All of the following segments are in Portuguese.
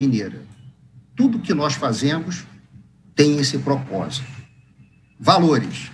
mineira. Tudo que nós fazemos tem esse propósito. Valores.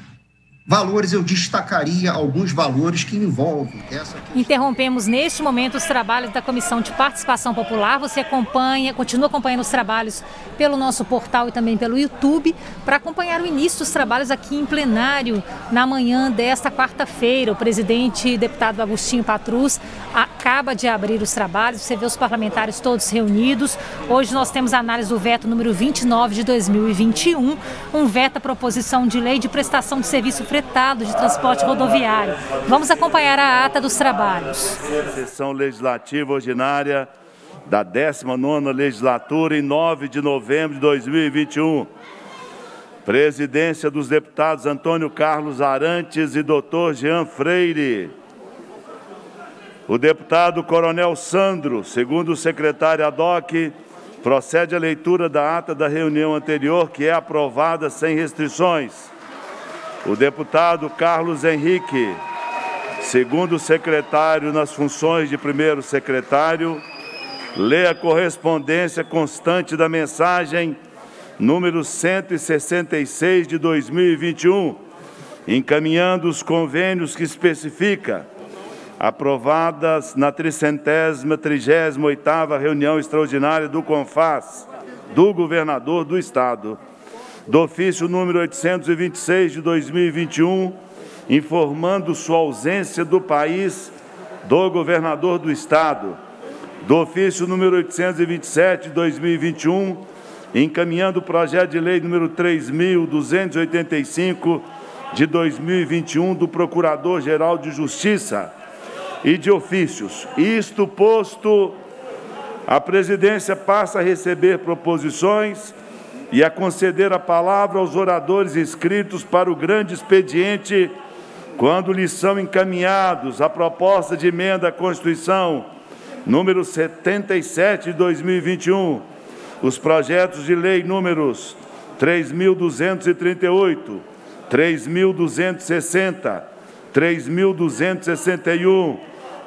Valores, eu destacaria alguns valores que envolvem essa. Questão. Interrompemos neste momento os trabalhos da Comissão de Participação Popular. Você acompanha, continua acompanhando os trabalhos pelo nosso portal e também pelo YouTube para acompanhar o início dos trabalhos aqui em plenário na manhã desta quarta-feira. O presidente deputado Agostinho Patrus acaba de abrir os trabalhos. Você vê os parlamentares todos reunidos. Hoje nós temos a análise do veto número 29 de 2021, um veto à proposição de lei de prestação de serviço fretado de transporte rodoviário. Vamos acompanhar a ata dos trabalhos. Sessão legislativa ordinária da 19ª legislatura em 9 de novembro de 2021. Presidência dos deputados Antônio Carlos Arantes e Dr. Jean Freire. O deputado Coronel Sandro, segundo o secretário Adoc, procede a leitura da ata da reunião anterior, que é aprovada sem restrições. O deputado Carlos Henrique, segundo secretário nas funções de primeiro secretário, lê a correspondência constante da mensagem número 166 de 2021, encaminhando os convênios que especifica, aprovadas na tricentésima, trigésima oitava reunião extraordinária do CONFAS, do governador do Estado do ofício número 826 de 2021, informando sua ausência do país do governador do Estado, do ofício número 827 de 2021, encaminhando o projeto de lei número 3.285 de 2021 do Procurador-Geral de Justiça e de ofícios. Isto posto, a presidência passa a receber proposições e a conceder a palavra aos oradores inscritos para o grande expediente, quando lhes são encaminhados a proposta de emenda à Constituição, número 77 de 2021, os projetos de lei números 3.238, 3.260, 3.261,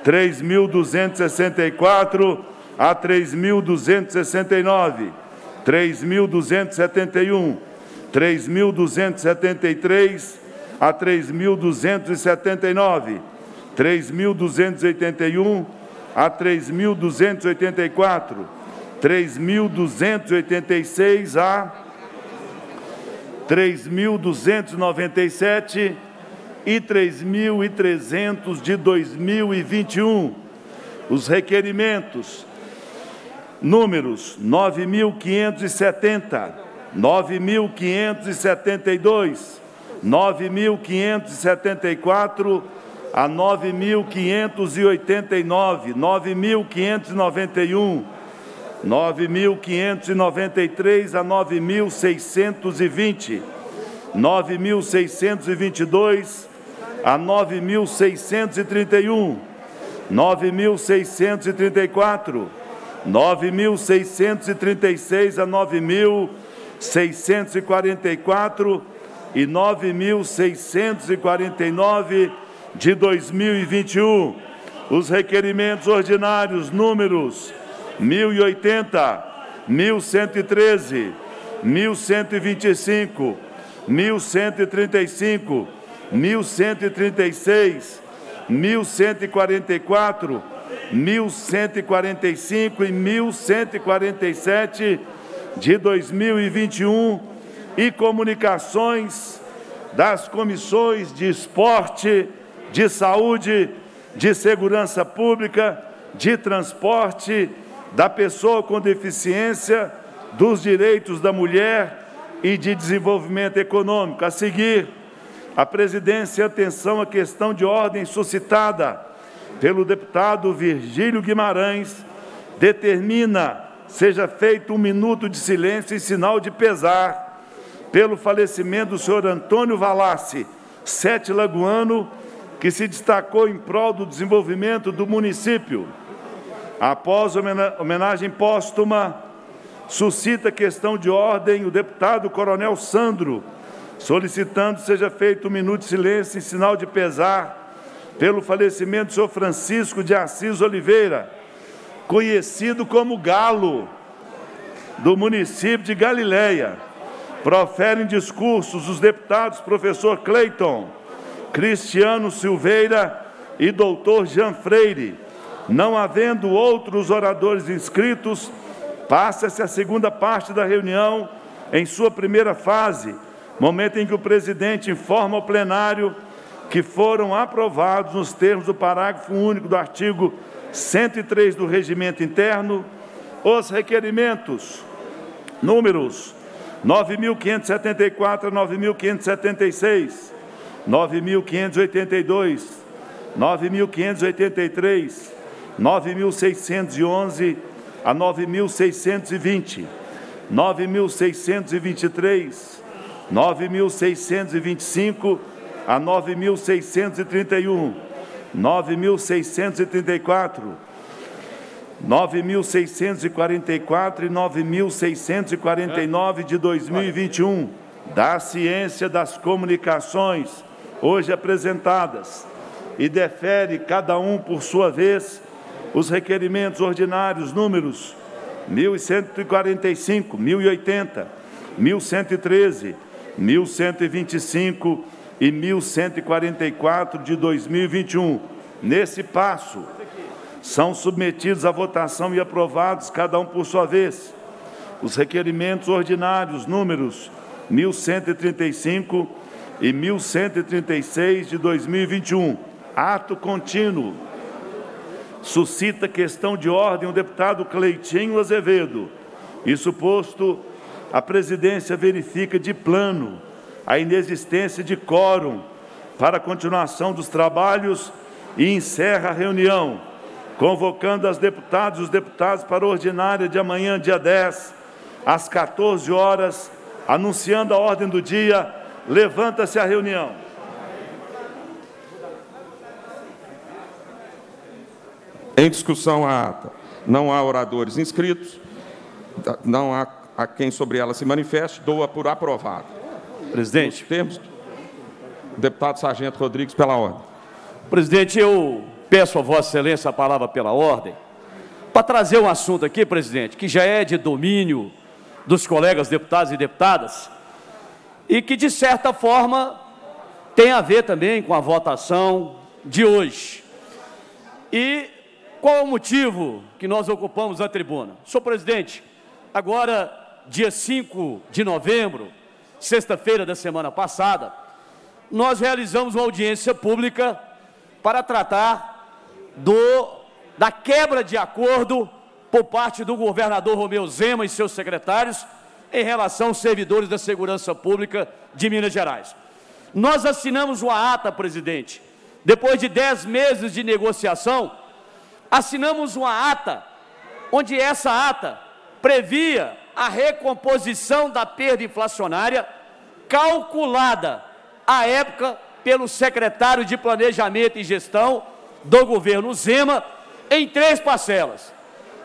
3.264 a 3.269 3.271, 3.273 a 3.279, 3.281 a 3.284, 3.286 a 3.297 e 3.300 de 2021. Os requerimentos números 9.570, 9.572, 9.574 a 9.589, 9.591, 9.593 a 9.620, 9.622 a 9.631, 9.634 9.636 a 9.644 e 9.649 de 2021. Os requerimentos ordinários números 1080, 1113, 1125, 1135, 1136, 1144 1145 e 1147 de 2021 e comunicações das comissões de esporte, de saúde, de segurança pública, de transporte, da pessoa com deficiência, dos direitos da mulher e de desenvolvimento econômico. A seguir, a presidência atenção à questão de ordem suscitada pelo deputado Virgílio Guimarães, determina seja feito um minuto de silêncio em sinal de pesar pelo falecimento do senhor Antônio Valassi, sete lagoano, que se destacou em prol do desenvolvimento do município. Após homenagem póstuma, suscita questão de ordem o deputado Coronel Sandro, solicitando seja feito um minuto de silêncio em sinal de pesar pelo falecimento do senhor Francisco de Assis Oliveira, conhecido como Galo, do município de Galileia. Proferem discursos os deputados professor Cleiton, Cristiano Silveira e doutor Jean Freire. Não havendo outros oradores inscritos, passa-se a segunda parte da reunião em sua primeira fase, momento em que o presidente informa ao plenário que foram aprovados nos termos do parágrafo único do artigo 103 do Regimento Interno os requerimentos números 9.574 a 9.576, 9.582, 9.583, 9.611 a 9.620, 9.623, 9.625 a 9.631, 9.634, 9.644 e 9.649 de 2021, da Ciência das Comunicações, hoje apresentadas, e defere cada um por sua vez os requerimentos ordinários números 1145, 1080, 1113, 1125 e 1144 de 2021. Nesse passo, são submetidos à votação e aprovados, cada um por sua vez, os requerimentos ordinários números 1135 e 1136 de 2021. Ato contínuo. Suscita questão de ordem o deputado Cleitinho Azevedo. Isso posto, a presidência verifica de plano a inexistência de quórum para a continuação dos trabalhos e encerra a reunião convocando as deputadas e os deputados para a ordinária de amanhã, dia 10, às 14 horas, anunciando a ordem do dia. Levanta-se a reunião. Em discussão a ata. Não há oradores inscritos, não há a quem sobre ela se manifeste, doa por aprovado. Presidente. Temos. Deputado Sargento Rodrigues, pela ordem. Presidente, eu Peço a Vossa Excelência a palavra pela ordem, para trazer um assunto aqui, presidente, que já é de domínio dos colegas deputados e deputadas, e que, de certa forma, tem a ver também com a votação de hoje. E qual é o motivo que nós ocupamos a tribuna? Senhor presidente, agora, dia 5 de novembro, sexta-feira da semana passada, nós realizamos uma audiência pública para tratar do, da quebra de acordo por parte do governador Romeu Zema e seus secretários em relação aos servidores da segurança pública de Minas Gerais. Nós assinamos uma ata, presidente, depois de dez meses de negociação, assinamos uma ata, onde essa ata previa a recomposição da perda inflacionária calculada à época pelo secretário de Planejamento e Gestão, do governo Zema em três parcelas.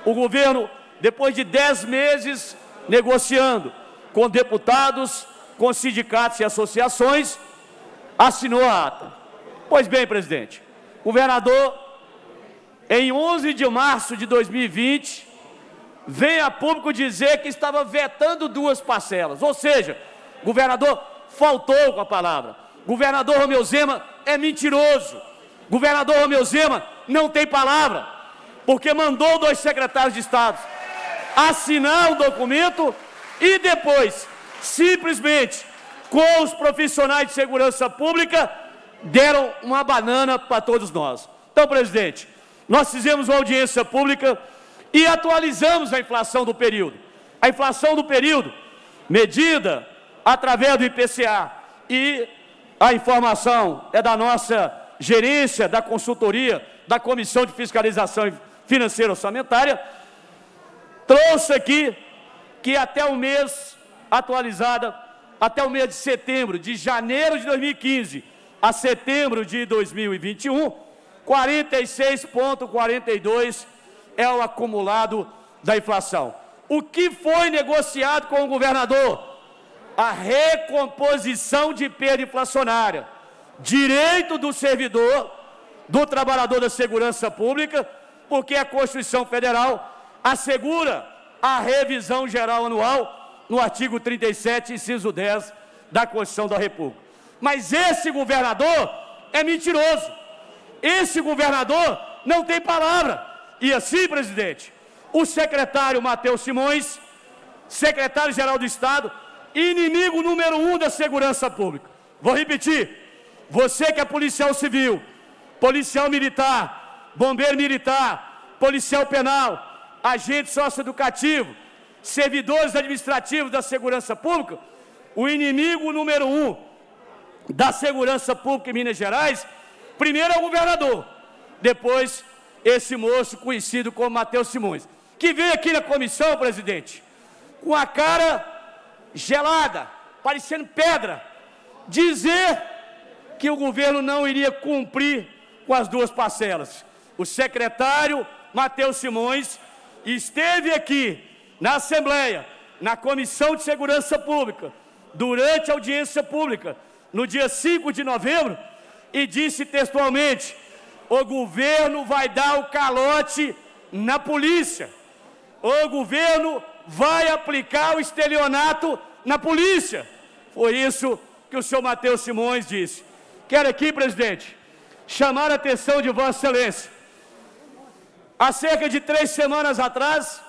O governo, depois de dez meses negociando com deputados, com sindicatos e associações, assinou a ata. Pois bem, presidente, governador, em 11 de março de 2020, vem a público dizer que estava vetando duas parcelas, ou seja, governador faltou com a palavra. Governador Romeu Zema é mentiroso Governador Romeu Zema não tem palavra, porque mandou dois secretários de Estado assinar o documento e depois, simplesmente, com os profissionais de segurança pública, deram uma banana para todos nós. Então, presidente, nós fizemos uma audiência pública e atualizamos a inflação do período. A inflação do período, medida através do IPCA, e a informação é da nossa gerência da consultoria da Comissão de Fiscalização Financeira Orçamentária, trouxe aqui que até o mês atualizada, até o mês de setembro, de janeiro de 2015 a setembro de 2021, 46,42 é o acumulado da inflação. O que foi negociado com o governador? A recomposição de perda inflacionária direito do servidor, do trabalhador da segurança pública, porque a Constituição Federal assegura a revisão geral anual no artigo 37, inciso 10 da Constituição da República. Mas esse governador é mentiroso. Esse governador não tem palavra. E assim, presidente, o secretário Matheus Simões, secretário-geral do Estado, inimigo número um da segurança pública. Vou repetir. Você que é policial civil, policial militar, bombeiro militar, policial penal, agente socioeducativo, servidores administrativos da segurança pública, o inimigo número um da segurança pública em Minas Gerais, primeiro é o governador, depois esse moço conhecido como Matheus Simões, que veio aqui na comissão, presidente, com a cara gelada, parecendo pedra, dizer que o governo não iria cumprir com as duas parcelas. O secretário Matheus Simões esteve aqui na Assembleia, na Comissão de Segurança Pública, durante a audiência pública, no dia 5 de novembro, e disse textualmente: o governo vai dar o calote na polícia, o governo vai aplicar o estelionato na polícia. Foi isso que o senhor Matheus Simões disse. Quero aqui, presidente, chamar a atenção de Vossa Excelência. Há cerca de três semanas atrás,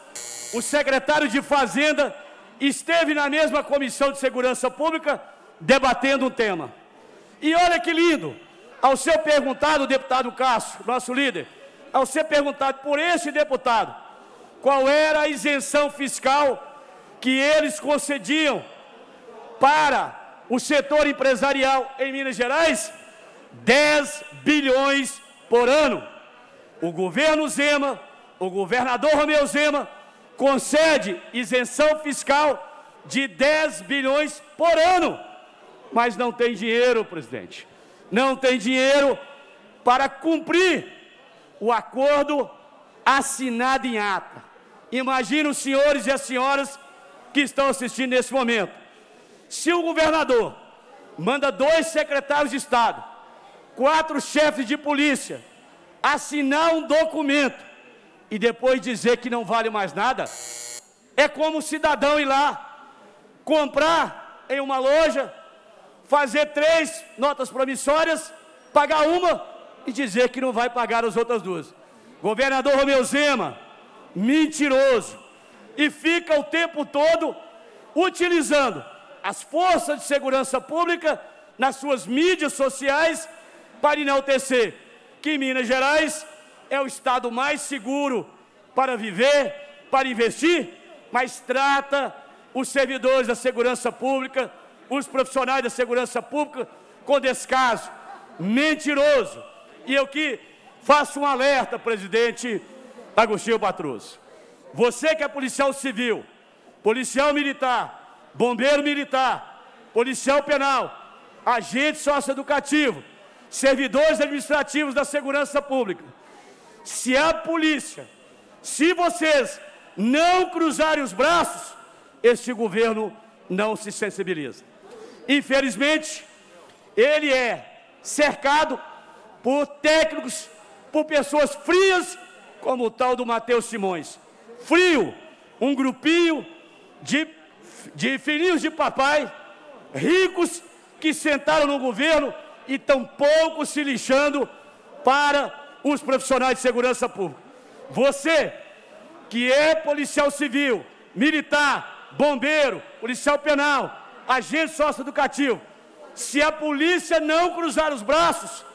o secretário de Fazenda esteve na mesma Comissão de Segurança Pública debatendo um tema. E olha que lindo, ao ser perguntado, o deputado Cássio, nosso líder, ao ser perguntado por esse deputado qual era a isenção fiscal que eles concediam para o setor empresarial em Minas Gerais, 10 bilhões por ano. O governo Zema, o governador Romeu Zema, concede isenção fiscal de 10 bilhões por ano, mas não tem dinheiro, presidente. Não tem dinheiro para cumprir o acordo assinado em ata. Imagina os senhores e as senhoras que estão assistindo nesse momento. Se o governador manda dois secretários de Estado, quatro chefes de polícia, assinar um documento e depois dizer que não vale mais nada, é como o cidadão ir lá, comprar em uma loja, fazer três notas promissórias, pagar uma e dizer que não vai pagar as outras duas. Governador Romeu Zema, mentiroso, e fica o tempo todo utilizando as forças de segurança pública nas suas mídias sociais para enaltecer que Minas Gerais é o estado mais seguro para viver, para investir, mas trata os servidores da segurança pública, os profissionais da segurança pública com descaso, mentiroso. E eu que faço um alerta, presidente Agostinho Patrus. Você que é policial civil, policial militar, bombeiro militar, policial penal, agente socioeducativo, servidores administrativos da segurança pública, se a polícia, se vocês não cruzarem os braços, este governo não se sensibiliza. Infelizmente, ele é cercado por técnicos, por pessoas frias, como o tal do Matheus Simões. Frio, um grupinho de, de filhinhos de papai, ricos, que sentaram no governo e tão pouco se lixando para os profissionais de segurança pública. Você, que é policial civil, militar, bombeiro, policial penal, agente socioeducativo, se a polícia não cruzar os braços,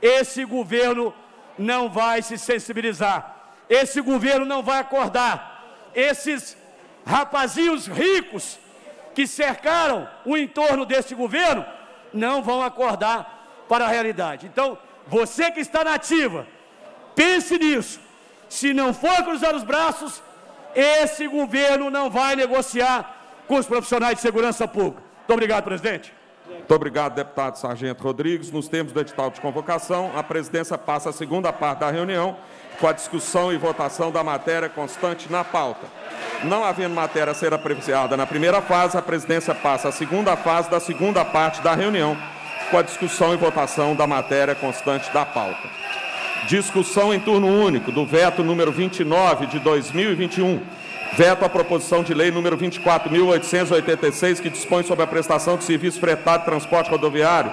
esse governo não vai se sensibilizar, esse governo não vai acordar. Esses rapazinhos ricos que cercaram o entorno desse governo não vão acordar para a realidade. Então, você que está na ativa, pense nisso. Se não for cruzar os braços, esse governo não vai negociar com os profissionais de segurança pública. Muito obrigado, presidente. Muito obrigado, deputado Sargento Rodrigues. Nos termos do edital de convocação, a presidência passa a segunda parte da reunião com a discussão e votação da matéria constante na pauta. Não havendo matéria a ser apreciada na primeira fase, a presidência passa à segunda fase da segunda parte da reunião, com a discussão e votação da matéria constante da pauta. Discussão em turno único do veto número 29 de 2021, Veto à proposição de lei número 24.886, que dispõe sobre a prestação de serviço fretado de transporte rodoviário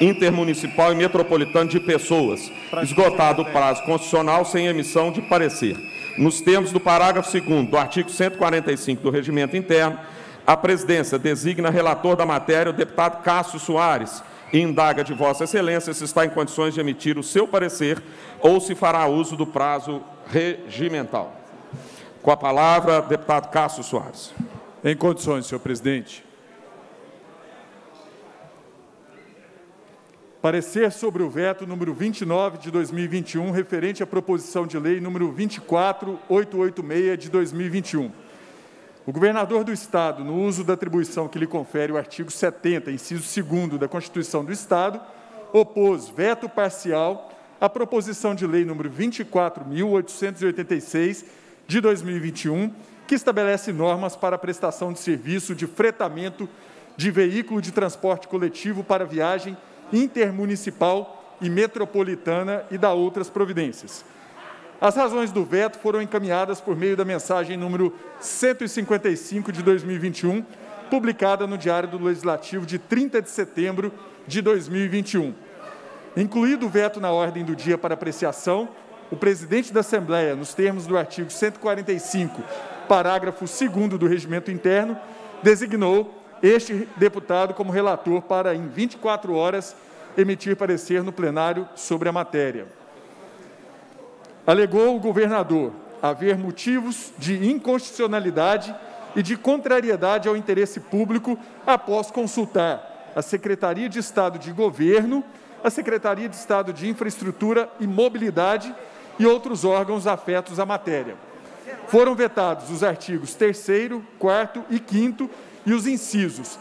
intermunicipal e metropolitano de pessoas, esgotado o prazo constitucional sem emissão de parecer. Nos termos do parágrafo 2 do artigo 145 do Regimento Interno, a presidência designa relator da matéria o deputado Cássio Soares e indaga de Vossa Excelência se está em condições de emitir o seu parecer ou se fará uso do prazo regimental. Com a palavra, deputado Cássio Soares. Em condições, senhor presidente. Parecer sobre o veto número 29 de 2021, referente à proposição de lei número 24886 de 2021. O governador do Estado, no uso da atribuição que lhe confere o artigo 70, inciso 2 da Constituição do Estado, opôs veto parcial à proposição de lei número 24.886 de 2021, que estabelece normas para a prestação de serviço de fretamento de veículo de transporte coletivo para viagem intermunicipal e metropolitana e da outras providências. As razões do veto foram encaminhadas por meio da mensagem número 155 de 2021, publicada no Diário do Legislativo de 30 de setembro de 2021. Incluído o veto na ordem do dia para apreciação, o presidente da Assembleia, nos termos do artigo 145, parágrafo 2 do Regimento Interno, designou este deputado como relator para, em 24 horas, emitir parecer no plenário sobre a matéria. Alegou o governador haver motivos de inconstitucionalidade e de contrariedade ao interesse público após consultar a Secretaria de Estado de Governo, a Secretaria de Estado de Infraestrutura e Mobilidade e outros órgãos afetos à matéria. Foram vetados os artigos 3 4 e 5 e os incisos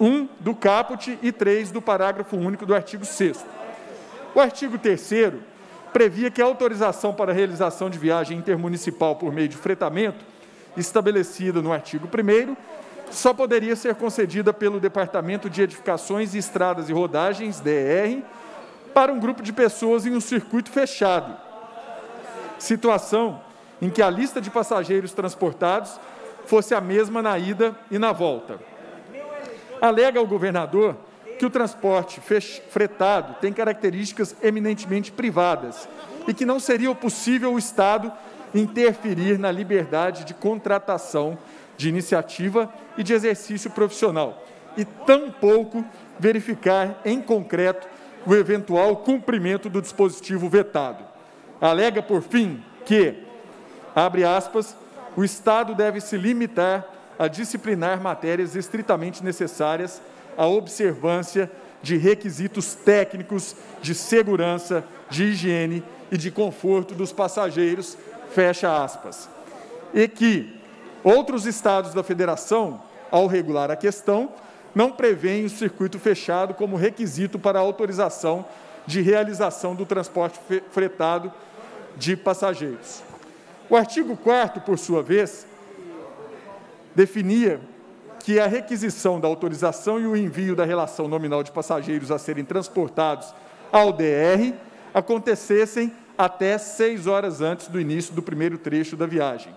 1 do caput e 3 do parágrafo único do artigo 6 O artigo 3 previa que a autorização para a realização de viagem intermunicipal por meio de fretamento, estabelecida no artigo 1 só poderia ser concedida pelo Departamento de Edificações, Estradas e Rodagens, DR, para um grupo de pessoas em um circuito fechado. Situação em que a lista de passageiros transportados fosse a mesma na ida e na volta. Alega o governador que o transporte fretado tem características eminentemente privadas e que não seria possível o Estado interferir na liberdade de contratação de iniciativa e de exercício profissional, e tampouco verificar em concreto o eventual cumprimento do dispositivo vetado. Alega, por fim, que, abre aspas, o Estado deve se limitar a disciplinar matérias estritamente necessárias à observância de requisitos técnicos de segurança, de higiene e de conforto dos passageiros, fecha aspas. E que outros estados da federação, ao regular a questão, não prevêem o circuito fechado como requisito para autorização de realização do transporte fretado de passageiros. O artigo 4 por sua vez, definia que a requisição da autorização e o envio da relação nominal de passageiros a serem transportados ao DR acontecessem até seis horas antes do início do primeiro trecho da viagem.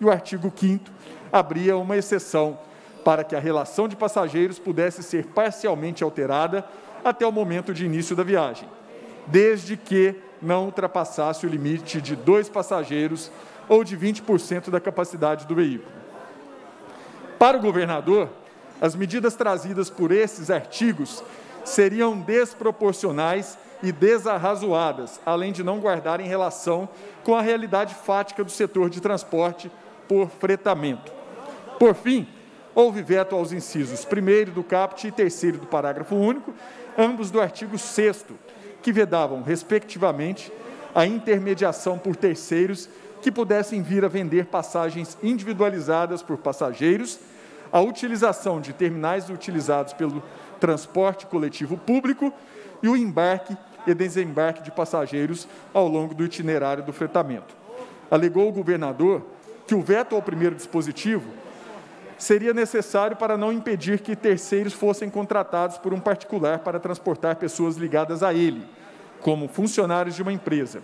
E o artigo 5 abria uma exceção para que a relação de passageiros pudesse ser parcialmente alterada até o momento de início da viagem, desde que não ultrapassasse o limite de dois passageiros ou de 20% da capacidade do veículo. Para o governador, as medidas trazidas por esses artigos seriam desproporcionais e desarrazoadas, além de não guardarem relação com a realidade fática do setor de transporte por fretamento. Por fim, houve veto aos incisos 1 do caput e 3 do parágrafo único, ambos do artigo 6 que vedavam, respectivamente, a intermediação por terceiros que pudessem vir a vender passagens individualizadas por passageiros, a utilização de terminais utilizados pelo transporte coletivo público e o embarque e desembarque de passageiros ao longo do itinerário do fretamento. Alegou o governador que o veto ao primeiro dispositivo seria necessário para não impedir que terceiros fossem contratados por um particular para transportar pessoas ligadas a ele, como funcionários de uma empresa.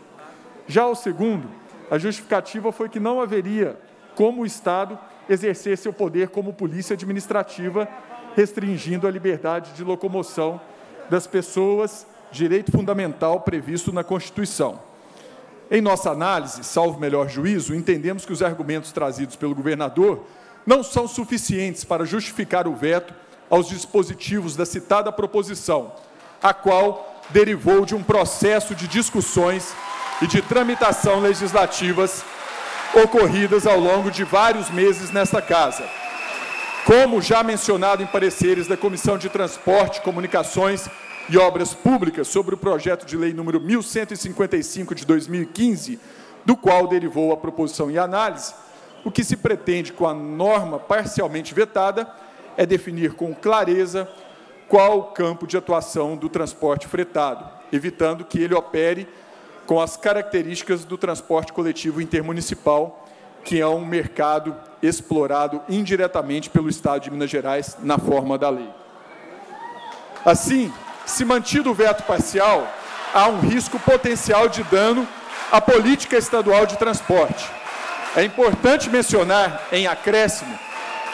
Já o segundo, a justificativa foi que não haveria como o Estado exercer seu poder como polícia administrativa, restringindo a liberdade de locomoção das pessoas, direito fundamental previsto na Constituição. Em nossa análise, salvo melhor juízo, entendemos que os argumentos trazidos pelo governador não são suficientes para justificar o veto aos dispositivos da citada proposição, a qual derivou de um processo de discussões e de tramitação legislativas ocorridas ao longo de vários meses nesta casa. Como já mencionado em pareceres da Comissão de Transporte, Comunicações e Obras Públicas sobre o projeto de lei número 1155 de 2015, do qual derivou a proposição e análise, o que se pretende com a norma parcialmente vetada é definir com clareza qual o campo de atuação do transporte fretado, evitando que ele opere com as características do transporte coletivo intermunicipal, que é um mercado explorado indiretamente pelo Estado de Minas Gerais na forma da lei. Assim, se mantido o veto parcial, há um risco potencial de dano à política estadual de transporte. É importante mencionar, em acréscimo,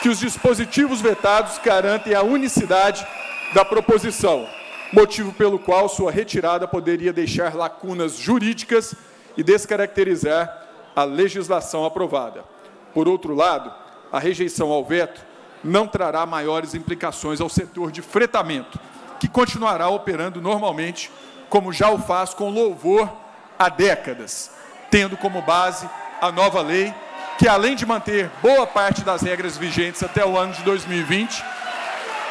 que os dispositivos vetados garantem a unicidade da proposição, motivo pelo qual sua retirada poderia deixar lacunas jurídicas e descaracterizar a legislação aprovada. Por outro lado, a rejeição ao veto não trará maiores implicações ao setor de fretamento, que continuará operando normalmente, como já o faz com louvor há décadas, tendo como base a nova lei, que além de manter boa parte das regras vigentes até o ano de 2020,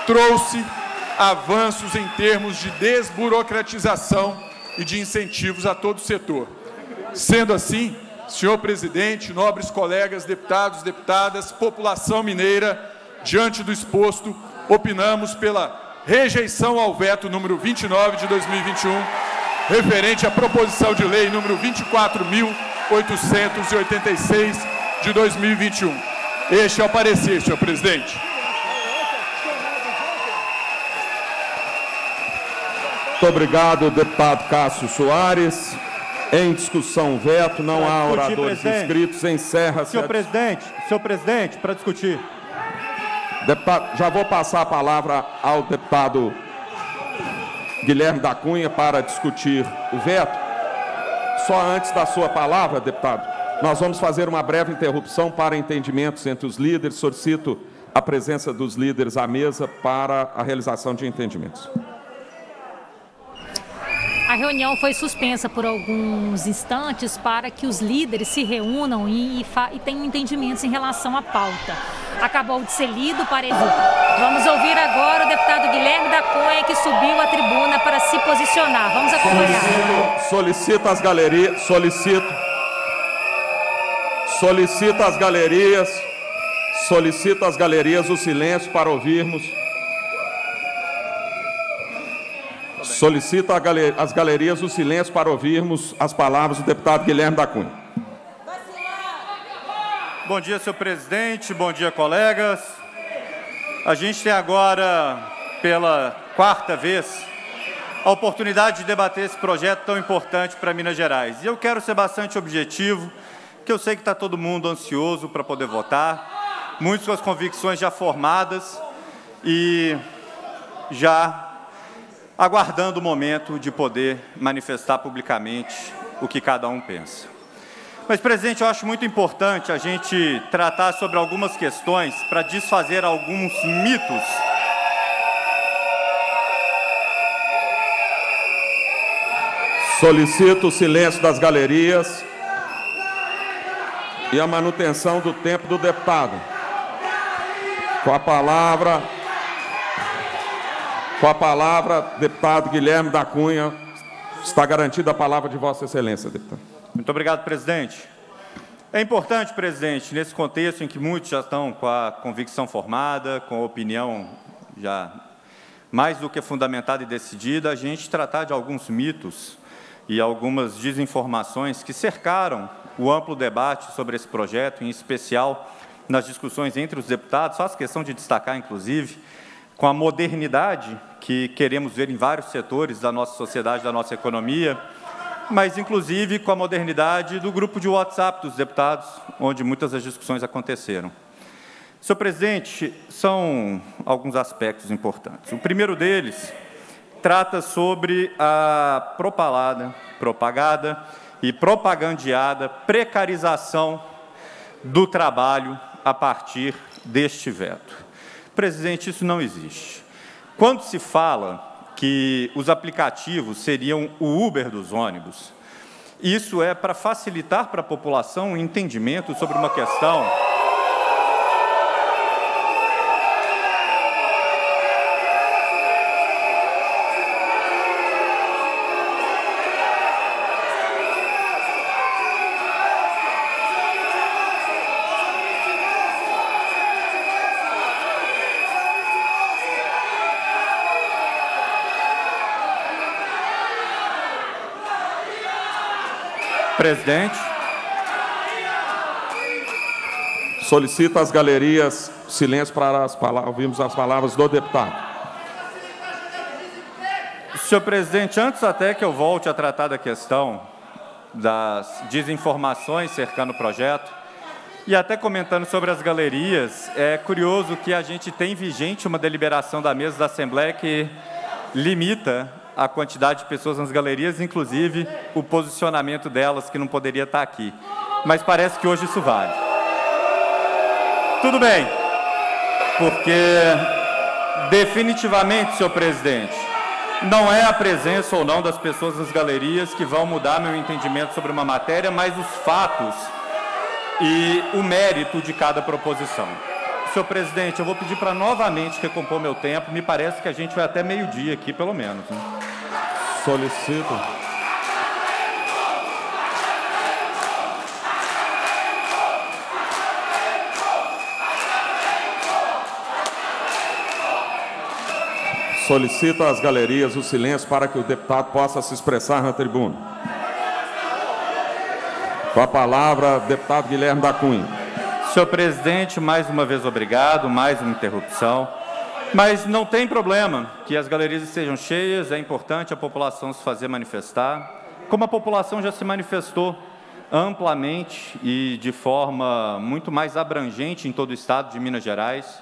trouxe avanços em termos de desburocratização e de incentivos a todo o setor. Sendo assim, senhor presidente, nobres colegas, deputados, deputadas, população mineira, diante do exposto, opinamos pela rejeição ao veto número 29 de 2021, referente à proposição de lei número 24.886 de 2021. Este é o parecer, senhor presidente. Muito obrigado, deputado Cássio Soares. Em discussão, veto, não há oradores presidente. inscritos, encerra-se. Senhor a... presidente, senhor presidente, para discutir. Deputado, já vou passar a palavra ao deputado Guilherme da Cunha para discutir o veto. Só antes da sua palavra, deputado, nós vamos fazer uma breve interrupção para entendimentos entre os líderes. Solicito a presença dos líderes à mesa para a realização de entendimentos. A reunião foi suspensa por alguns instantes para que os líderes se reúnam e, e, tenham entendimentos em relação à pauta. Acabou de ser lido parecer. Vamos ouvir agora o deputado Guilherme da Cunha, que subiu à tribuna para se posicionar. Vamos acompanhar. Solicito, solicito as galerias, solicito, solicito as galerias, solicito as galerias o silêncio para ouvirmos. Solicito as galerias o silêncio para ouvirmos as palavras do deputado Guilherme da Cunha. Bom dia, senhor presidente. Bom dia, colegas. A gente tem agora, pela quarta vez, a oportunidade de debater esse projeto tão importante para Minas Gerais. E eu quero ser bastante objetivo, que eu sei que está todo mundo ansioso para poder votar, muitos com as convicções já formadas e já aguardando o momento de poder manifestar publicamente o que cada um pensa. Mas, presidente, eu acho muito importante a gente tratar sobre algumas questões para desfazer alguns mitos. Solicito o silêncio das galerias e a manutenção do tempo do deputado. Com a palavra, com a palavra, deputado Guilherme da Cunha, está garantida a palavra de Vossa Excelência, deputado. Muito obrigado, presidente. É importante, presidente, nesse contexto em que muitos já estão com a convicção formada, com a opinião já mais do que fundamentada e decidida, a gente tratar de alguns mitos e algumas desinformações que cercaram o amplo debate sobre esse projeto, em especial nas discussões entre os deputados. Faço questão de destacar, inclusive, com a modernidade que queremos ver em vários setores da nossa sociedade, da nossa economia, mas inclusive com a modernidade do grupo de WhatsApp dos deputados, onde muitas das discussões aconteceram. Senhor presidente, são alguns aspectos importantes. O primeiro deles trata sobre a propalada, propagada e propagandeada precarização do trabalho a partir deste veto. Presidente, isso não existe. Quando se fala que os aplicativos seriam o Uber dos ônibus, isso é para facilitar para a população o entendimento sobre uma questão Presidente. Solicito às galerias silêncio para as palavras, ouvimos as palavras do deputado. Senhor presidente, antes até que eu volte a tratar da questão das desinformações cercando o projeto, e até comentando sobre as galerias, é curioso que a gente tem vigente uma deliberação da mesa da Assembleia que limita a quantidade de pessoas nas galerias, inclusive o posicionamento delas, que não poderia estar aqui. Mas parece que hoje isso vale. Tudo bem, porque definitivamente, senhor presidente, não é a presença ou não das pessoas nas galerias que vão mudar meu entendimento sobre uma matéria, mas os fatos e o mérito de cada proposição. Senhor presidente, eu vou pedir para novamente recompor meu tempo. Me parece que a gente vai até meio-dia aqui, pelo menos. Né? Solicito. Solicito às galerias o silêncio para que o deputado possa se expressar na tribuna. Com a palavra, deputado Guilherme da Cunha. Senhor presidente, mais uma vez obrigado, mais uma interrupção. Mas não tem problema que as galerias estejam cheias, é importante a população se fazer manifestar. Como a população já se manifestou amplamente e de forma muito mais abrangente em todo o estado de Minas Gerais,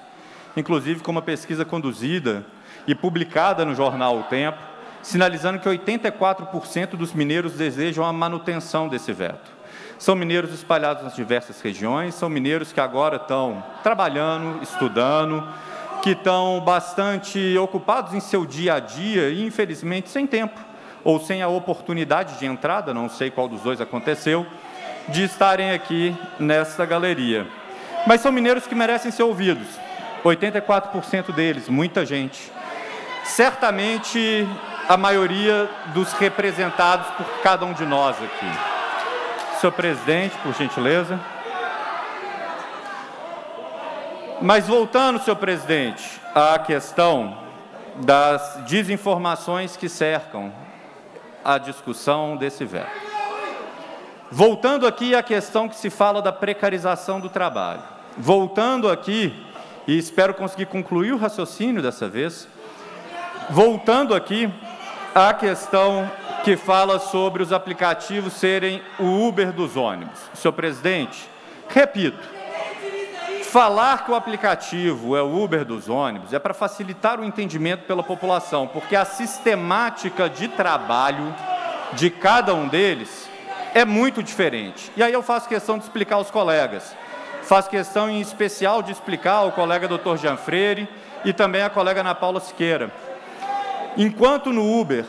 inclusive com uma pesquisa conduzida e publicada no jornal O Tempo, sinalizando que 84% dos mineiros desejam a manutenção desse veto. São mineiros espalhados nas diversas regiões, são mineiros que agora estão trabalhando, estudando, que estão bastante ocupados em seu dia a dia e, infelizmente, sem tempo ou sem a oportunidade de entrada, não sei qual dos dois aconteceu, de estarem aqui nesta galeria. Mas são mineiros que merecem ser ouvidos. 84% deles, muita gente. Certamente a maioria dos representados por cada um de nós aqui. Senhor presidente, por gentileza. Mas voltando, senhor presidente, à questão das desinformações que cercam a discussão desse veto. Voltando aqui à questão que se fala da precarização do trabalho. Voltando aqui, e espero conseguir concluir o raciocínio dessa vez, voltando aqui à questão que fala sobre os aplicativos serem o Uber dos ônibus. Senhor presidente, repito, Falar que o aplicativo é o Uber dos ônibus é para facilitar o entendimento pela população, porque a sistemática de trabalho de cada um deles é muito diferente. E aí eu faço questão de explicar aos colegas. Faço questão em especial de explicar ao colega Dr. Jean Freire e também à colega Ana Paula Siqueira. Enquanto no Uber,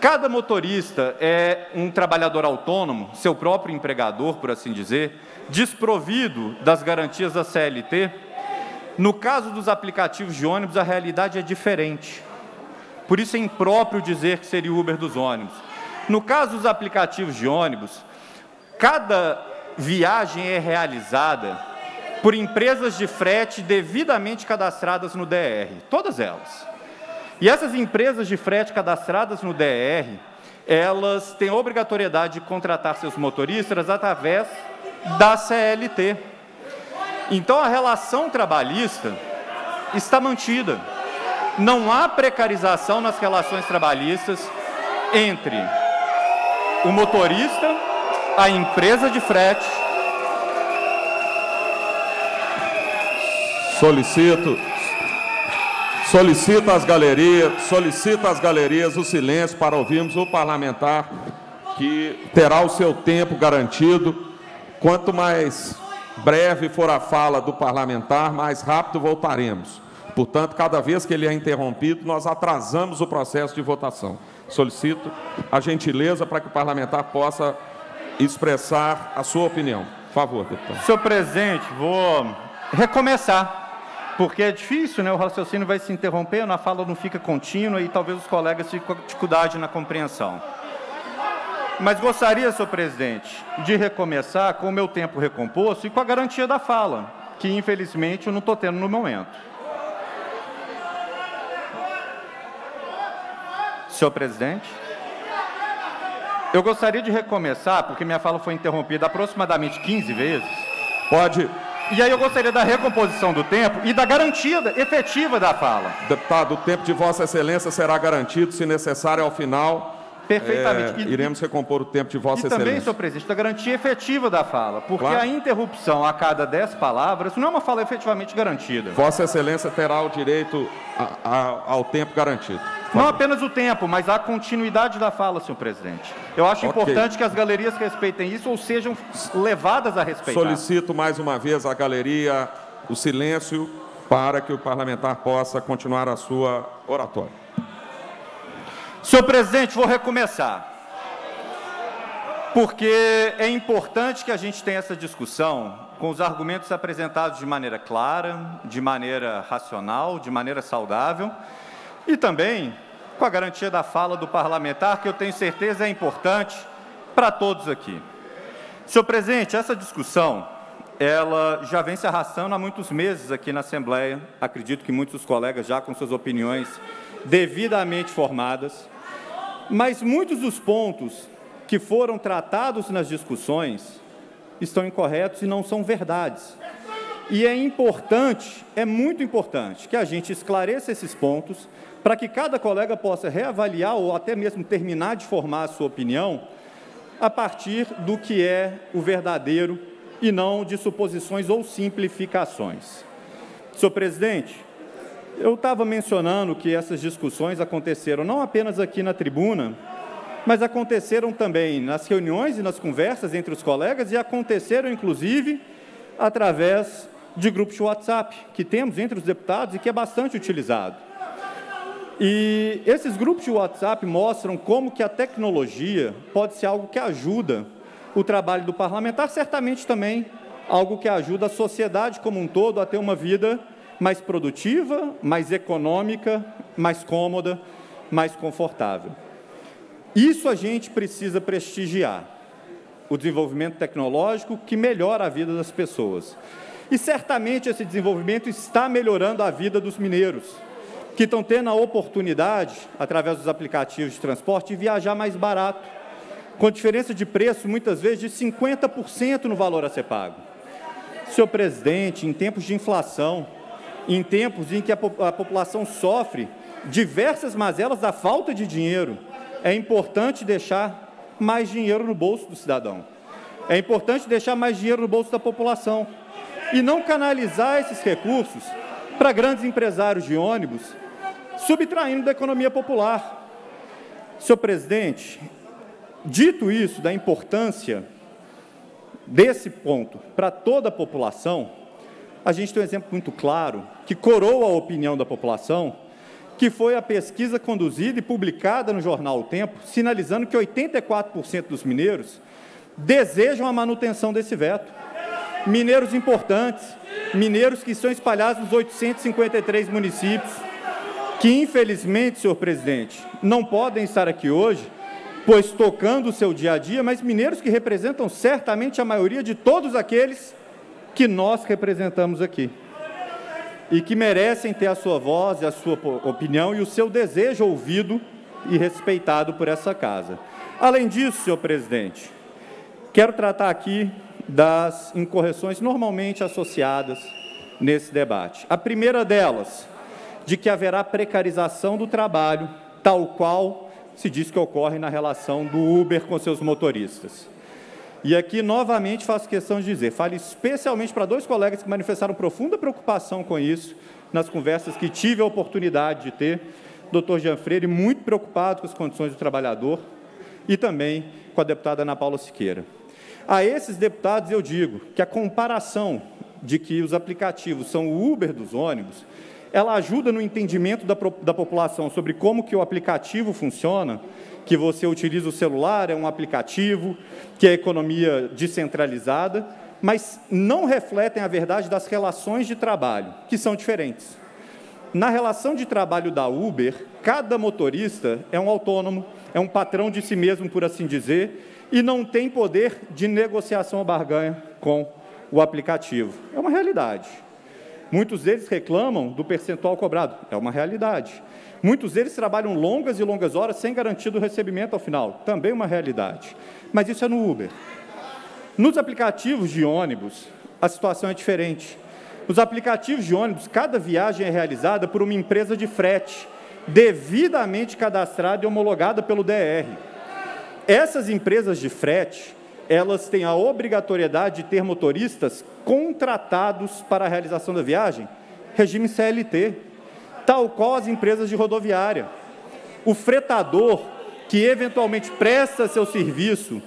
cada motorista é um trabalhador autônomo, seu próprio empregador, por assim dizer, desprovido das garantias da CLT, no caso dos aplicativos de ônibus, a realidade é diferente. Por isso é impróprio dizer que seria o Uber dos ônibus. No caso dos aplicativos de ônibus, cada viagem é realizada por empresas de frete devidamente cadastradas no DR, todas elas. E essas empresas de frete cadastradas no DR, elas têm obrigatoriedade de contratar seus motoristas através da CLT. Então a relação trabalhista está mantida. Não há precarização nas relações trabalhistas entre o motorista, a empresa de frete. Solicito, solicito às galerias, solicito às galerias o silêncio para ouvirmos o parlamentar que terá o seu tempo garantido. Quanto mais breve for a fala do parlamentar, mais rápido voltaremos. Portanto, cada vez que ele é interrompido, nós atrasamos o processo de votação. Solicito a gentileza para que o parlamentar possa expressar a sua opinião. Por favor, deputado. Senhor presidente, vou recomeçar, porque é difícil, né? O raciocínio vai se interrompendo, a fala não fica contínua e talvez os colegas fiquem com dificuldade na compreensão. Mas gostaria, senhor presidente, de recomeçar com o meu tempo recomposto e com a garantia da fala, que infelizmente eu não estou tendo no momento. Senhor presidente, eu gostaria de recomeçar, porque minha fala foi interrompida aproximadamente 15 vezes. Pode. E aí eu gostaria da recomposição do tempo e da garantia efetiva da fala. Deputado, o tempo de Vossa Excelência será garantido, se necessário, ao final Perfeitamente. É, e, iremos recompor o tempo de Vossa e Excelência. também, senhor presidente, da garantia efetiva da fala, porque Claro. a interrupção a cada dez palavras não é uma fala efetivamente garantida. Vossa Excelência terá o direito a- a- ao tempo garantido. Não apenas o tempo, mas a continuidade da fala, senhor presidente. Eu acho Ok. importante que as galerias respeitem isso ou sejam levadas a respeitar. Solicito mais uma vez à galeria o silêncio para que o parlamentar possa continuar a sua oratória. Senhor presidente, vou recomeçar. Porque é importante que a gente tenha essa discussão com os argumentos apresentados de maneira clara, de maneira racional, de maneira saudável e também com a garantia da fala do parlamentar, que eu tenho certeza é importante para todos aqui. Senhor presidente, essa discussão, ela já vem se arrastando há muitos meses aqui na Assembleia. Acredito que muitos dos colegas já com suas opiniões devidamente formadas. Mas muitos dos pontos que foram tratados nas discussões estão incorretos e não são verdades. E é importante, é muito importante, que a gente esclareça esses pontos para que cada colega possa reavaliar ou até mesmo terminar de formar a sua opinião a partir do que é o verdadeiro e não de suposições ou simplificações. Senhor presidente, eu estava mencionando que essas discussões aconteceram não apenas aqui na tribuna, mas aconteceram também nas reuniões e nas conversas entre os colegas e aconteceram, inclusive, através de grupos de WhatsApp que temos entre os deputados e que é bastante utilizado. E esses grupos de WhatsApp mostram como que a tecnologia pode ser algo que ajuda o trabalho do parlamentar, certamente também algo que ajuda a sociedade como um todo a ter uma vida mais produtiva, mais econômica, mais cômoda, mais confortável. Isso a gente precisa prestigiar. O desenvolvimento tecnológico que melhora a vida das pessoas. E certamente esse desenvolvimento está melhorando a vida dos mineiros, que estão tendo a oportunidade, através dos aplicativos de transporte, de viajar mais barato, com diferença de preço, muitas vezes, de 50% no valor a ser pago. Senhor presidente, em tempos de inflação, em tempos em que a, a população sofre diversas mazelas da falta de dinheiro, é importante deixar mais dinheiro no bolso do cidadão. É importante deixar mais dinheiro no bolso da população e não canalizar esses recursos para grandes empresários de ônibus, subtraindo da economia popular. Senhor presidente, dito isso, da importância desse ponto para toda a população, a gente tem um exemplo muito claro que coroa a opinião da população, que foi a pesquisa conduzida e publicada no jornal O Tempo, sinalizando que 84% dos mineiros desejam a manutenção desse veto. Mineiros importantes, mineiros que estão espalhados nos 853 municípios, que infelizmente, senhor presidente, não podem estar aqui hoje, pois tocando o seu dia a dia, mas mineiros que representam certamente a maioria de todos aqueles que nós representamos aqui. E que merecem ter a sua voz a sua opinião e o seu desejo ouvido e respeitado por essa casa. Além disso, senhor presidente, quero tratar aqui das incorreções normalmente associadas nesse debate. A primeira delas, de que haverá precarização do trabalho, tal qual se diz que ocorre na relação do Uber com seus motoristas. E aqui, novamente, faço questão de dizer, falo especialmente para dois colegas que manifestaram profunda preocupação com isso, nas conversas que tive a oportunidade de ter, doutor Jean Freire, muito preocupado com as condições do trabalhador, e também com a deputada Ana Paula Siqueira. A esses deputados eu digo que a comparação de que os aplicativos são o Uber dos ônibus, ela ajuda no entendimento da, da população sobre como que o aplicativo funciona, que você utiliza o celular, é um aplicativo, que é economia descentralizada, mas não refletem a verdade das relações de trabalho, que são diferentes. Na relação de trabalho da Uber, cada motorista é um autônomo, é um patrão de si mesmo, por assim dizer, e não tem poder de negociação ou barganha com o aplicativo. É uma realidade. Muitos deles reclamam do percentual cobrado. É uma realidade. Muitos deles trabalham longas e longas horas sem garantia do recebimento ao final. Também uma realidade. Mas isso é no Uber. Nos aplicativos de ônibus, a situação é diferente. Nos aplicativos de ônibus, cada viagem é realizada por uma empresa de frete, devidamente cadastrada e homologada pelo DR. Essas empresas de frete, elas têm a obrigatoriedade de ter motoristas contratados para a realização da viagem, regime CLT, tal qual as empresas de rodoviária. O fretador que eventualmente presta seu serviço,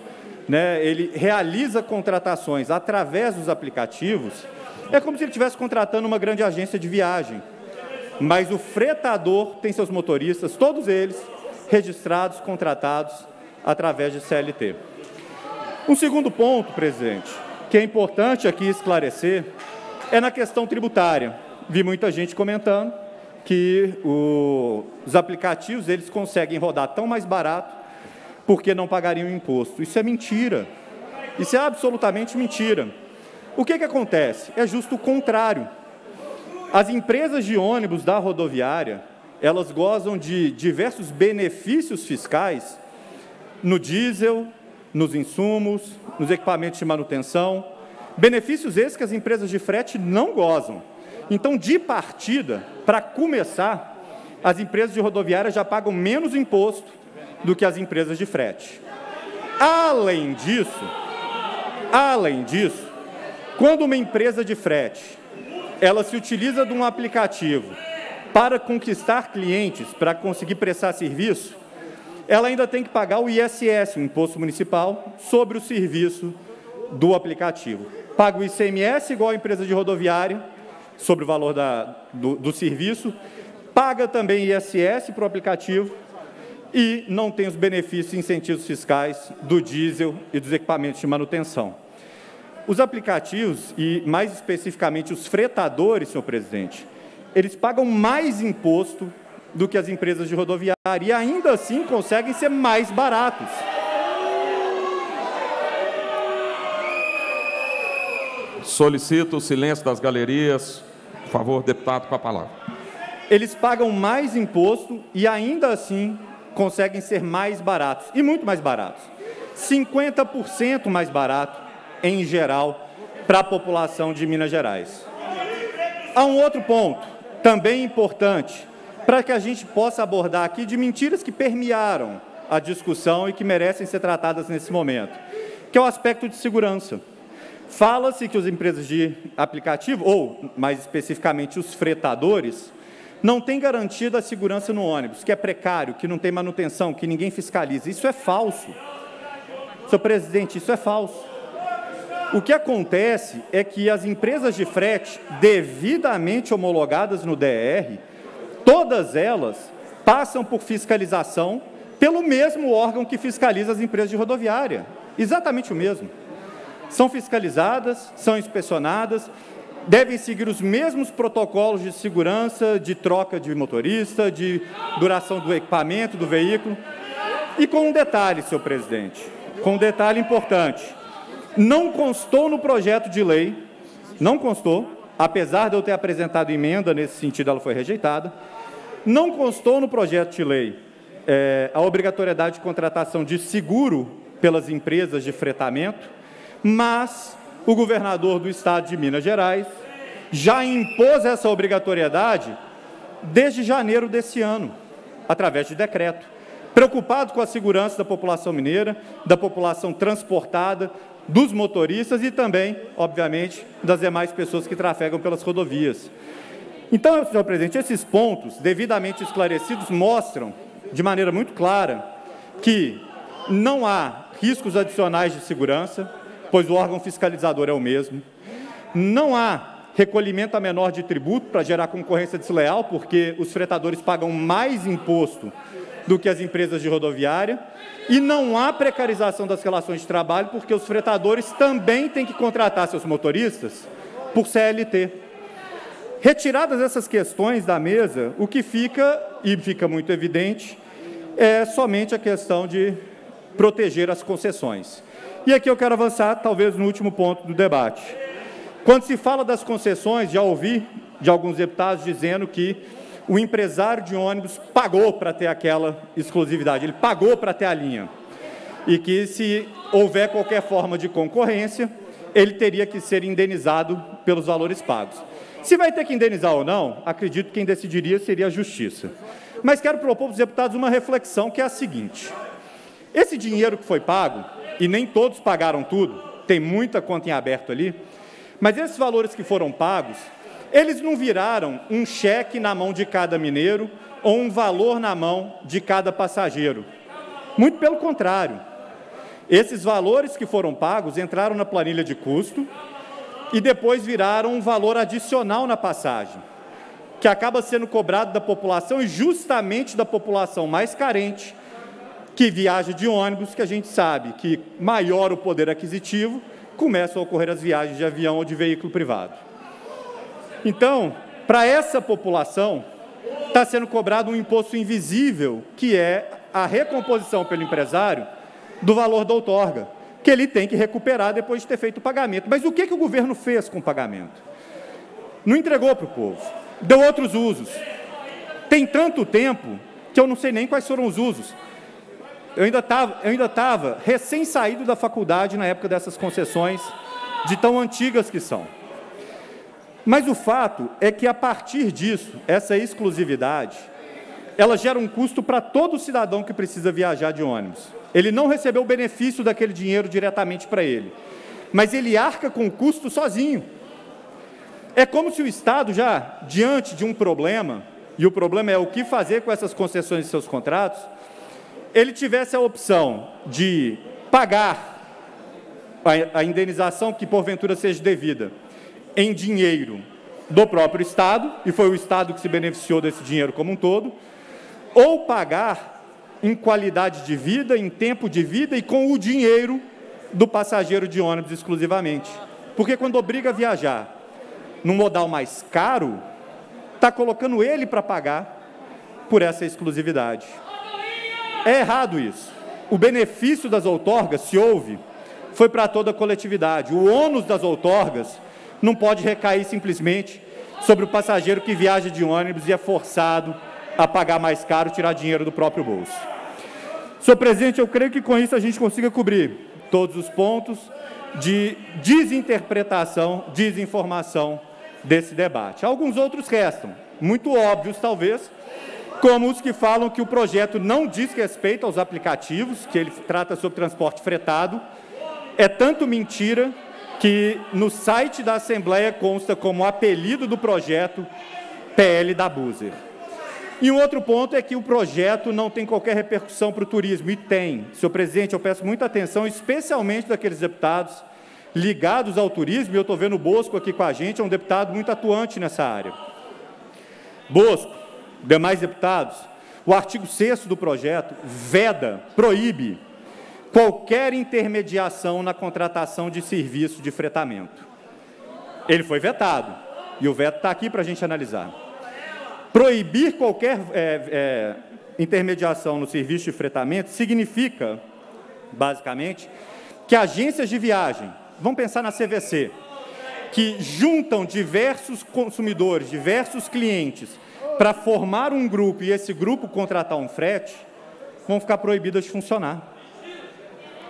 né, ele realiza contratações através dos aplicativos, é como se ele estivesse contratando uma grande agência de viagem. Mas o fretador tem seus motoristas, todos eles registrados, contratados através de CLT. Um segundo ponto, presidente, que é importante aqui esclarecer, é na questão tributária. Vi muita gente comentando que o, os aplicativos eles conseguem rodar tão mais barato porque não pagariam imposto. Isso é mentira. Isso é absolutamente mentira. O que, que acontece? É justo o contrário. As empresas de ônibus da rodoviária, elas gozam de diversos benefícios fiscais no diesel, nos insumos, nos equipamentos de manutenção. Benefícios esses que as empresas de frete não gozam. Então, de partida, para começar, as empresas de rodoviária já pagam menos imposto do que as empresas de frete. Além disso, além disso, quando uma empresa de frete ela se utiliza de um aplicativo para conquistar clientes, para conseguir prestar serviço, ela ainda tem que pagar o ISS, o Imposto Municipal, sobre o serviço do aplicativo. Paga o ICMS igual a empresa de rodoviária, sobre o valor da, do, do serviço, paga também ISS para o aplicativo e não tem os benefícios e incentivos fiscais do diesel e dos equipamentos de manutenção. Os aplicativos, e mais especificamente os fretadores, senhor presidente, eles pagam mais imposto do que as empresas de rodoviária e ainda assim conseguem ser mais baratos. Solicito o silêncio das galerias. Por favor, deputado, com a palavra. Eles pagam mais imposto e ainda assim conseguem ser mais baratos, e muito mais baratos. 50% mais barato, em geral, para a população de Minas Gerais. Há um outro ponto, também importante, para que a gente possa abordar aqui de mentiras que permearam a discussão e que merecem ser tratadas nesse momento, que é o aspecto de segurança. Fala-se que as empresas de aplicativo, ou mais especificamente os fretadores, não têm garantia da segurança no ônibus, que é precário, que não tem manutenção, que ninguém fiscaliza. Isso é falso. Senhor presidente, isso é falso. O que acontece é que as empresas de frete, devidamente homologadas no DR, Todas elas passam por fiscalização pelo mesmo órgão que fiscaliza as empresas de rodoviária. Exatamente o mesmo. São fiscalizadas, são inspecionadas, devem seguir os mesmos protocolos de segurança, de troca de motorista, de duração do equipamento, do veículo. E com um detalhe, senhor presidente, com um detalhe importante. Não constou no projeto de lei, não constou, apesar de eu ter apresentado emenda nesse sentido, ela foi rejeitada, não constou no projeto de lei é, a obrigatoriedade de contratação de seguro pelas empresas de fretamento, mas o governador do estado de Minas Gerais já impôs essa obrigatoriedade desde janeiro desse ano, através de decreto. preocupado com a segurança da população mineira, da população transportada, dos motoristas e também, obviamente, das demais pessoas que trafegam pelas rodovias. Então, senhor presidente, esses pontos, devidamente esclarecidos, mostram de maneira muito clara que não há riscos adicionais de segurança, pois o órgão fiscalizador é o mesmo. Não há recolhimento a menor de tributo para gerar concorrência desleal, porque os fretadores pagam mais imposto do que as empresas de rodoviária. E não há precarização das relações de trabalho, porque os fretadores também têm que contratar seus motoristas por CLT. Retiradas essas questões da mesa, o que fica, e fica muito evidente, é somente a questão de proteger as concessões. E aqui eu quero avançar, talvez, no último ponto do debate. Quando se fala das concessões, já ouvi de alguns deputados dizendo que o empresário de ônibus pagou para ter aquela exclusividade, ele pagou para ter a linha. E que se houver qualquer forma de concorrência, ele teria que ser indenizado pelos valores pagos. Se vai ter que indenizar ou não, acredito que quem decidiria seria a Justiça. Mas quero propor para os deputados uma reflexão que é a seguinte: esse dinheiro que foi pago, e nem todos pagaram tudo, tem muita conta em aberto ali, mas esses valores que foram pagos, eles não viraram um cheque na mão de cada mineiro ou um valor na mão de cada passageiro. Muito pelo contrário. Esses valores que foram pagos entraram na planilha de custo e depois viraram um valor adicional na passagem, que acaba sendo cobrado da população e justamente da população mais carente, que viaja de ônibus, que a gente sabe que maior o poder aquisitivo, começam a ocorrer as viagens de avião ou de veículo privado. Então, para essa população, está sendo cobrado um imposto invisível, que é a recomposição pelo empresário do valor da outorga, que ele tem que recuperar depois de ter feito o pagamento. Mas o que, que o governo fez com o pagamento? Não entregou para o povo, deu outros usos. Tem tanto tempo que eu não sei nem quais foram os usos. Eu ainda estava ainda tava recém saído da faculdade na época dessas concessões, de tão antigas que são. Mas o fato é que, a partir disso, essa exclusividade, ela gera um custo para todo cidadão que precisa viajar de ônibus. Ele não recebeu o benefício daquele dinheiro diretamente para ele, mas ele arca com o custo sozinho. É como se o Estado, já diante de um problema, e o problema é o que fazer com essas concessões de seus contratos, ele tivesse a opção de pagar a indenização que porventura seja devida em dinheiro do próprio Estado, e foi o Estado que se beneficiou desse dinheiro como um todo, ou pagar em qualidade de vida, em tempo de vida e com o dinheiro do passageiro de ônibus exclusivamente. Porque quando obriga a viajar num modal mais caro, está colocando ele para pagar por essa exclusividade. É errado isso. O benefício das outorgas, se houve, foi para toda a coletividade. O ônus das outorgas não pode recair simplesmente sobre o passageiro que viaja de ônibus e é forçado a pagar mais caro, tirar dinheiro do próprio bolso. Senhor presidente, eu creio que com isso a gente consiga cobrir todos os pontos de desinterpretação, desinformação desse debate. Alguns outros restam, muito óbvios talvez, como os que falam que o projeto não diz respeito aos aplicativos, que ele trata sobre transporte fretado. É tanto mentira que no site da Assembleia consta como apelido do projeto PL da Buser. E um outro ponto é que o projeto não tem qualquer repercussão para o turismo, e tem. Senhor presidente, eu peço muita atenção, especialmente daqueles deputados ligados ao turismo, e eu estou vendo o Bosco aqui com a gente, é um deputado muito atuante nessa área. Bosco, demais deputados, o artigo 6 do projeto veda, proíbe qualquer intermediação na contratação de serviço de fretamento. Ele foi vetado, e o veto está aqui para a gente analisar. Proibir qualquer é, é, intermediação no serviço de fretamento significa, basicamente, que agências de viagem, vamos pensar na CVC, que juntam diversos consumidores, diversos clientes, para formar um grupo e esse grupo contratar um frete, vão ficar proibidas de funcionar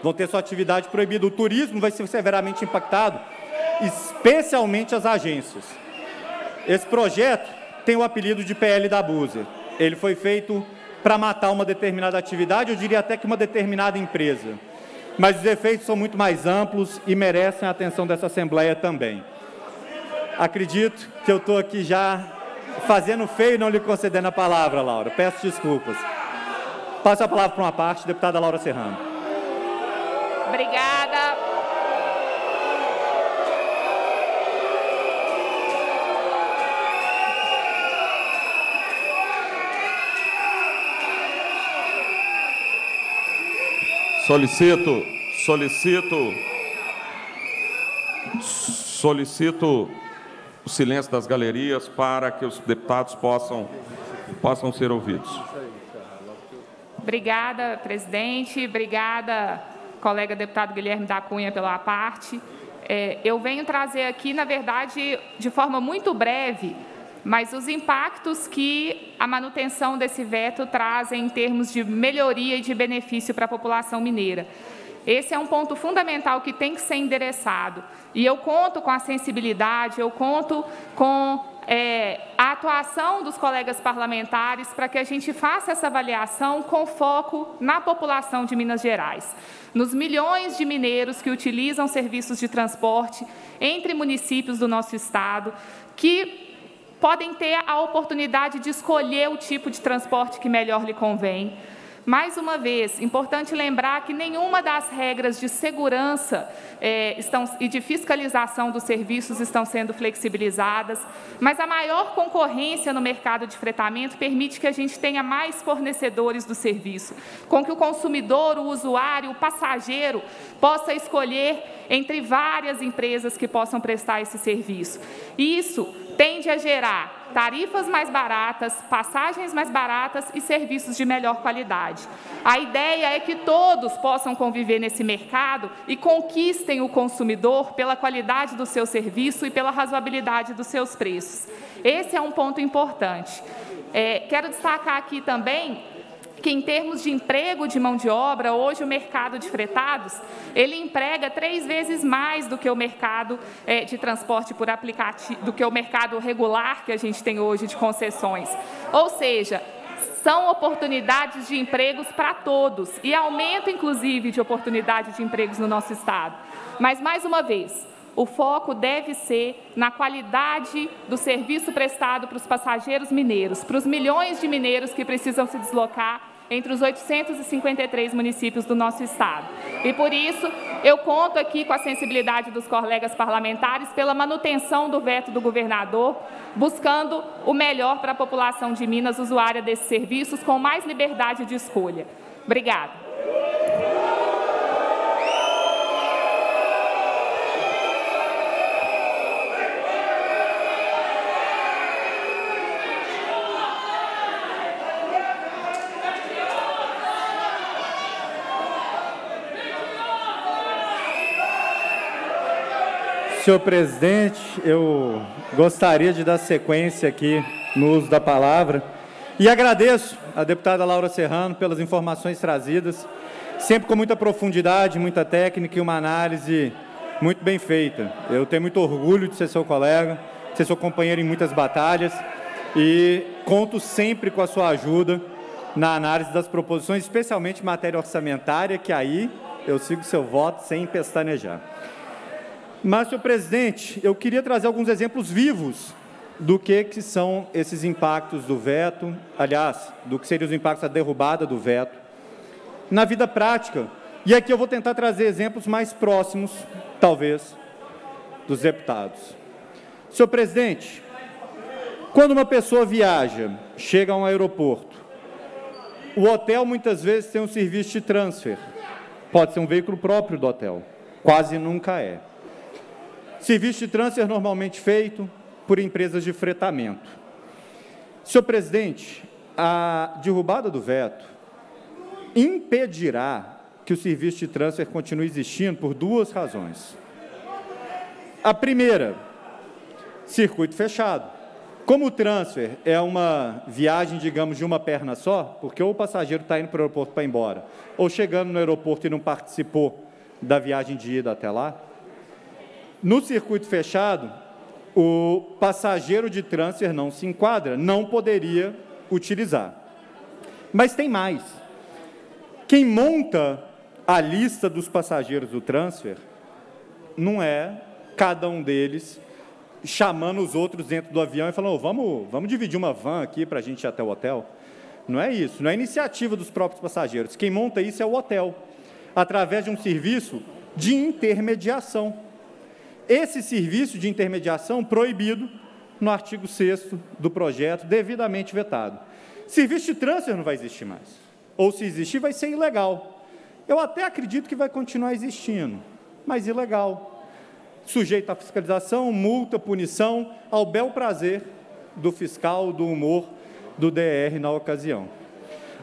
vão ter sua atividade proibida. O turismo vai ser severamente impactado, especialmente as agências. Esse projeto tem o apelido de PL da Buser. Ele foi feito para matar uma determinada atividade, eu diria até que uma determinada empresa. Mas os efeitos são muito mais amplos e merecem a atenção dessa Assembleia também. Acredito que eu estou aqui já fazendo feio e não lhe concedendo a palavra, Laura. Peço desculpas. Passo a palavra para uma parte, deputada Laura Serrano. Obrigada. Solicito, solicito, solicito o silêncio das galerias para que os deputados possam, possam ser ouvidos. Obrigada, presidente. Obrigada, colega deputado Guilherme da Cunha, pela parte. É, eu venho trazer aqui, na verdade, de forma muito breve, mas os impactos que a manutenção desse veto traz em termos de melhoria e de benefício para a população mineira. Esse é um ponto fundamental que tem que ser endereçado. E eu conto com a sensibilidade, eu conto com é, a atuação dos colegas parlamentares para que a gente faça essa avaliação com foco na população de Minas Gerais, nos milhões de mineiros que utilizam serviços de transporte entre municípios do nosso estado, que podem ter a oportunidade de escolher o tipo de transporte que melhor lhe convém. Mais uma vez, importante lembrar que nenhuma das regras de segurança é, estão, e de fiscalização dos serviços estão sendo flexibilizadas, mas a maior concorrência no mercado de fretamento permite que a gente tenha mais fornecedores do serviço, com que o consumidor, o usuário, o passageiro possa escolher entre várias empresas que possam prestar esse serviço. Isso tende a gerar tarifas mais baratas, passagens mais baratas e serviços de melhor qualidade. A ideia é que todos possam conviver nesse mercado e conquistem o consumidor pela qualidade do seu serviço e pela razoabilidade dos seus preços. Esse é um ponto importante. É, quero destacar aqui também que em termos de emprego de mão de obra, hoje o mercado de fretados, ele emprega três vezes mais do que o mercado é, de transporte por aplicativo, do que o mercado regular que a gente tem hoje de concessões. Ou seja, são oportunidades de empregos para todos e aumento, inclusive, de oportunidade de empregos no nosso Estado. Mas, mais uma vez, o foco deve ser na qualidade do serviço prestado para os passageiros mineiros, para os milhões de mineiros que precisam se deslocar entre os 853 municípios do nosso estado. E por isso, eu conto aqui com a sensibilidade dos colegas parlamentares pela manutenção do veto do governador, buscando o melhor para a população de Minas usuária desses serviços com mais liberdade de escolha. Obrigada. Senhor presidente, eu gostaria de dar sequência aqui no uso da palavra e agradeço a deputada Laura Serrano pelas informações trazidas, sempre com muita profundidade, muita técnica e uma análise muito bem feita. Eu tenho muito orgulho de ser seu colega, de ser seu companheiro em muitas batalhas e conto sempre com a sua ajuda na análise das proposições, especialmente em matéria orçamentária, que aí eu sigo seu voto sem pestanejar. Mas, senhor presidente, eu queria trazer alguns exemplos vivos do que, que são esses impactos do veto, aliás, do que seriam os impactos da derrubada do veto, na vida prática. E aqui eu vou tentar trazer exemplos mais próximos, talvez, dos deputados. Senhor presidente, quando uma pessoa viaja, chega a um aeroporto, o hotel muitas vezes tem um serviço de transfer. Pode ser um veículo próprio do hotel, quase nunca é. Serviço de transfer normalmente feito por empresas de fretamento. Senhor presidente, a derrubada do veto impedirá que o serviço de transfer continue existindo por duas razões. A primeira, circuito fechado. Como o transfer é uma viagem, digamos, de uma perna só, porque ou o passageiro está indo para o aeroporto para ir embora, ou chegando no aeroporto e não participou da viagem de ida até lá, no circuito fechado, o passageiro de transfer não se enquadra, não poderia utilizar. Mas tem mais. Quem monta a lista dos passageiros do transfer não é cada um deles chamando os outros dentro do avião e falando, oh, vamos, vamos dividir uma van aqui para a gente ir até o hotel. Não é isso, não é iniciativa dos próprios passageiros. Quem monta isso é o hotel, através de um serviço de intermediação. Esse serviço de intermediação proibido no artigo 6 do projeto, devidamente vetado. Serviço de transfer não vai existir mais. Ou se existir, vai ser ilegal. Eu até acredito que vai continuar existindo, mas ilegal sujeito à fiscalização, multa, punição, ao bel prazer do fiscal, do humor do DR na ocasião.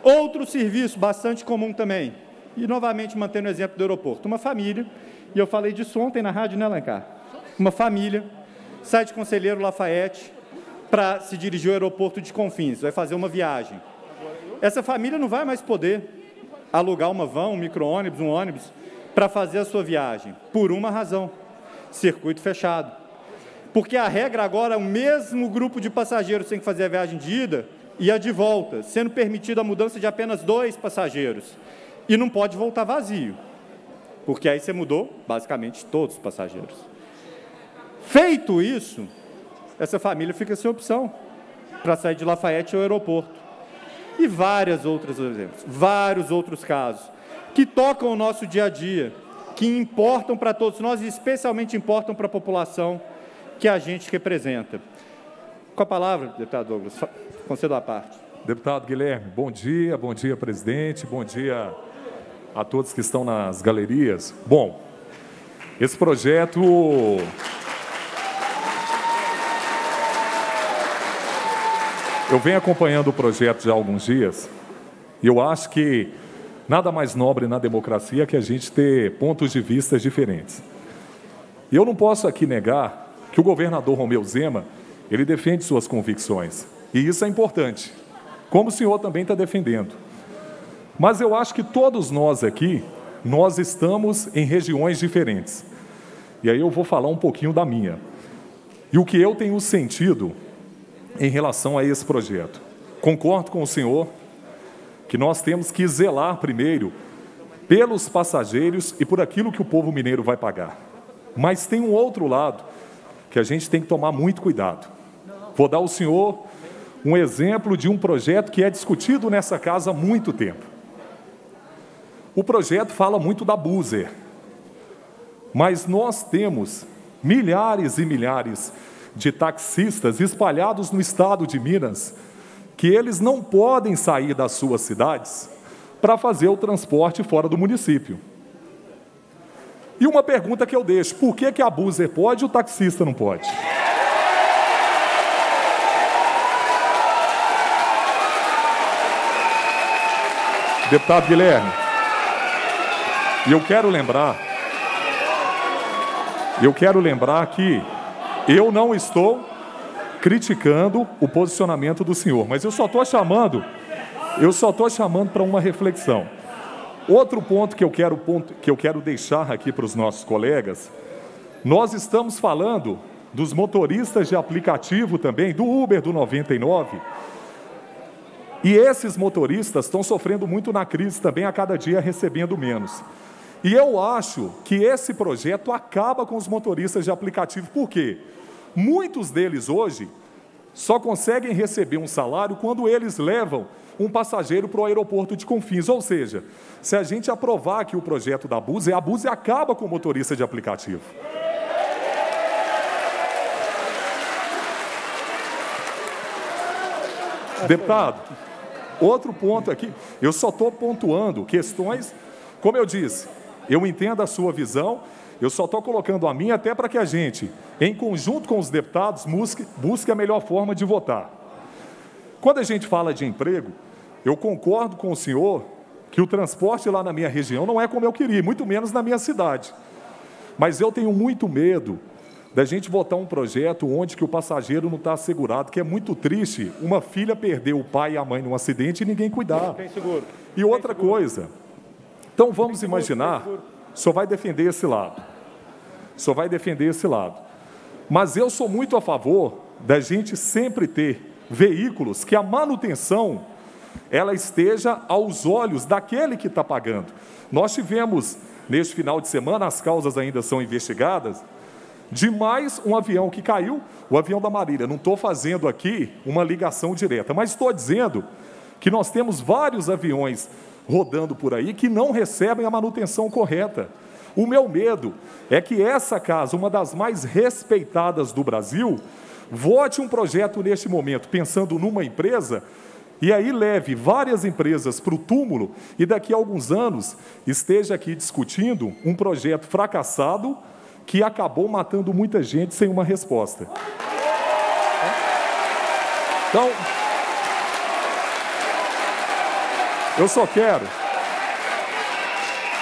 Outro serviço bastante comum também, e novamente mantendo o exemplo do aeroporto, uma família, e eu falei disso ontem na rádio, né, Alencar? Uma família sai de Conselheiro Lafayette para se dirigir ao aeroporto de Confins, vai fazer uma viagem. Essa família não vai mais poder alugar uma van, um micro-ônibus, um ônibus, para fazer a sua viagem, por uma razão circuito fechado. Porque a regra agora, o mesmo grupo de passageiros tem que fazer a viagem de ida e a de volta, sendo permitida a mudança de apenas dois passageiros. E não pode voltar vazio, porque aí você mudou basicamente todos os passageiros. Feito isso, essa família fica sem opção para sair de Lafayette ao aeroporto. E várias outras exemplos, vários outros casos que tocam o nosso dia a dia que importam para todos nós e especialmente importam para a população que a gente representa. Com a palavra, deputado Douglas, concedo a parte. Deputado Guilherme, bom dia, bom dia, presidente, bom dia a todos que estão nas galerias. Bom, esse projeto Eu venho acompanhando o projeto já há alguns dias e eu acho que Nada mais nobre na democracia que a gente ter pontos de vista diferentes. E eu não posso aqui negar que o governador Romeu Zema, ele defende suas convicções. E isso é importante, como o senhor também está defendendo. Mas eu acho que todos nós aqui, nós estamos em regiões diferentes. E aí eu vou falar um pouquinho da minha. E o que eu tenho sentido em relação a esse projeto. Concordo com o senhor que nós temos que zelar primeiro pelos passageiros e por aquilo que o povo mineiro vai pagar. Mas tem um outro lado que a gente tem que tomar muito cuidado. Vou dar ao senhor um exemplo de um projeto que é discutido nessa casa há muito tempo. O projeto fala muito da Buzer, mas nós temos milhares e milhares de taxistas espalhados no estado de Minas que eles não podem sair das suas cidades para fazer o transporte fora do município. E uma pergunta que eu deixo: por que, que a Buzer pode e o taxista não pode? Deputado Guilherme, e eu quero lembrar, eu quero lembrar que eu não estou criticando o posicionamento do senhor, mas eu só estou chamando, eu só estou chamando para uma reflexão. Outro ponto que eu quero, ponto, que eu quero deixar aqui para os nossos colegas, nós estamos falando dos motoristas de aplicativo também, do Uber do 99. E esses motoristas estão sofrendo muito na crise também, a cada dia recebendo menos. E eu acho que esse projeto acaba com os motoristas de aplicativo. Por quê? Muitos deles hoje só conseguem receber um salário quando eles levam um passageiro para o aeroporto de Confins. Ou seja, se a gente aprovar aqui o projeto da Buse, a Buse acaba com o motorista de aplicativo. Deputado, outro ponto aqui, eu só estou pontuando questões, como eu disse, eu entendo a sua visão, eu só estou colocando a minha até para que a gente, em conjunto com os deputados, busque, busque a melhor forma de votar. Quando a gente fala de emprego, eu concordo com o senhor que o transporte lá na minha região não é como eu queria, muito menos na minha cidade. Mas eu tenho muito medo da gente votar um projeto onde que o passageiro não está assegurado, que é muito triste uma filha perder o pai e a mãe num acidente e ninguém cuidar. E outra coisa, então vamos imaginar, senhor vai defender esse lado só vai defender esse lado. Mas eu sou muito a favor da gente sempre ter veículos que a manutenção ela esteja aos olhos daquele que está pagando. Nós tivemos, neste final de semana, as causas ainda são investigadas, de mais um avião que caiu, o avião da Marília. Não estou fazendo aqui uma ligação direta, mas estou dizendo que nós temos vários aviões rodando por aí que não recebem a manutenção correta. O meu medo é que essa casa, uma das mais respeitadas do Brasil, vote um projeto neste momento, pensando numa empresa, e aí leve várias empresas para o túmulo e daqui a alguns anos esteja aqui discutindo um projeto fracassado que acabou matando muita gente sem uma resposta. Então, eu só quero,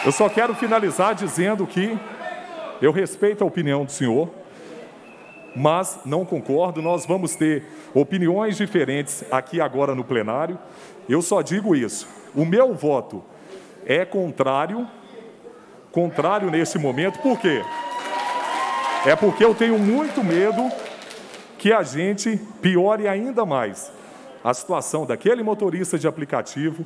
eu só quero finalizar dizendo que eu respeito a opinião do senhor, mas não concordo. Nós vamos ter opiniões diferentes aqui agora no plenário. Eu só digo isso. O meu voto é contrário, contrário nesse momento, por quê? É porque eu tenho muito medo que a gente piore ainda mais a situação daquele motorista de aplicativo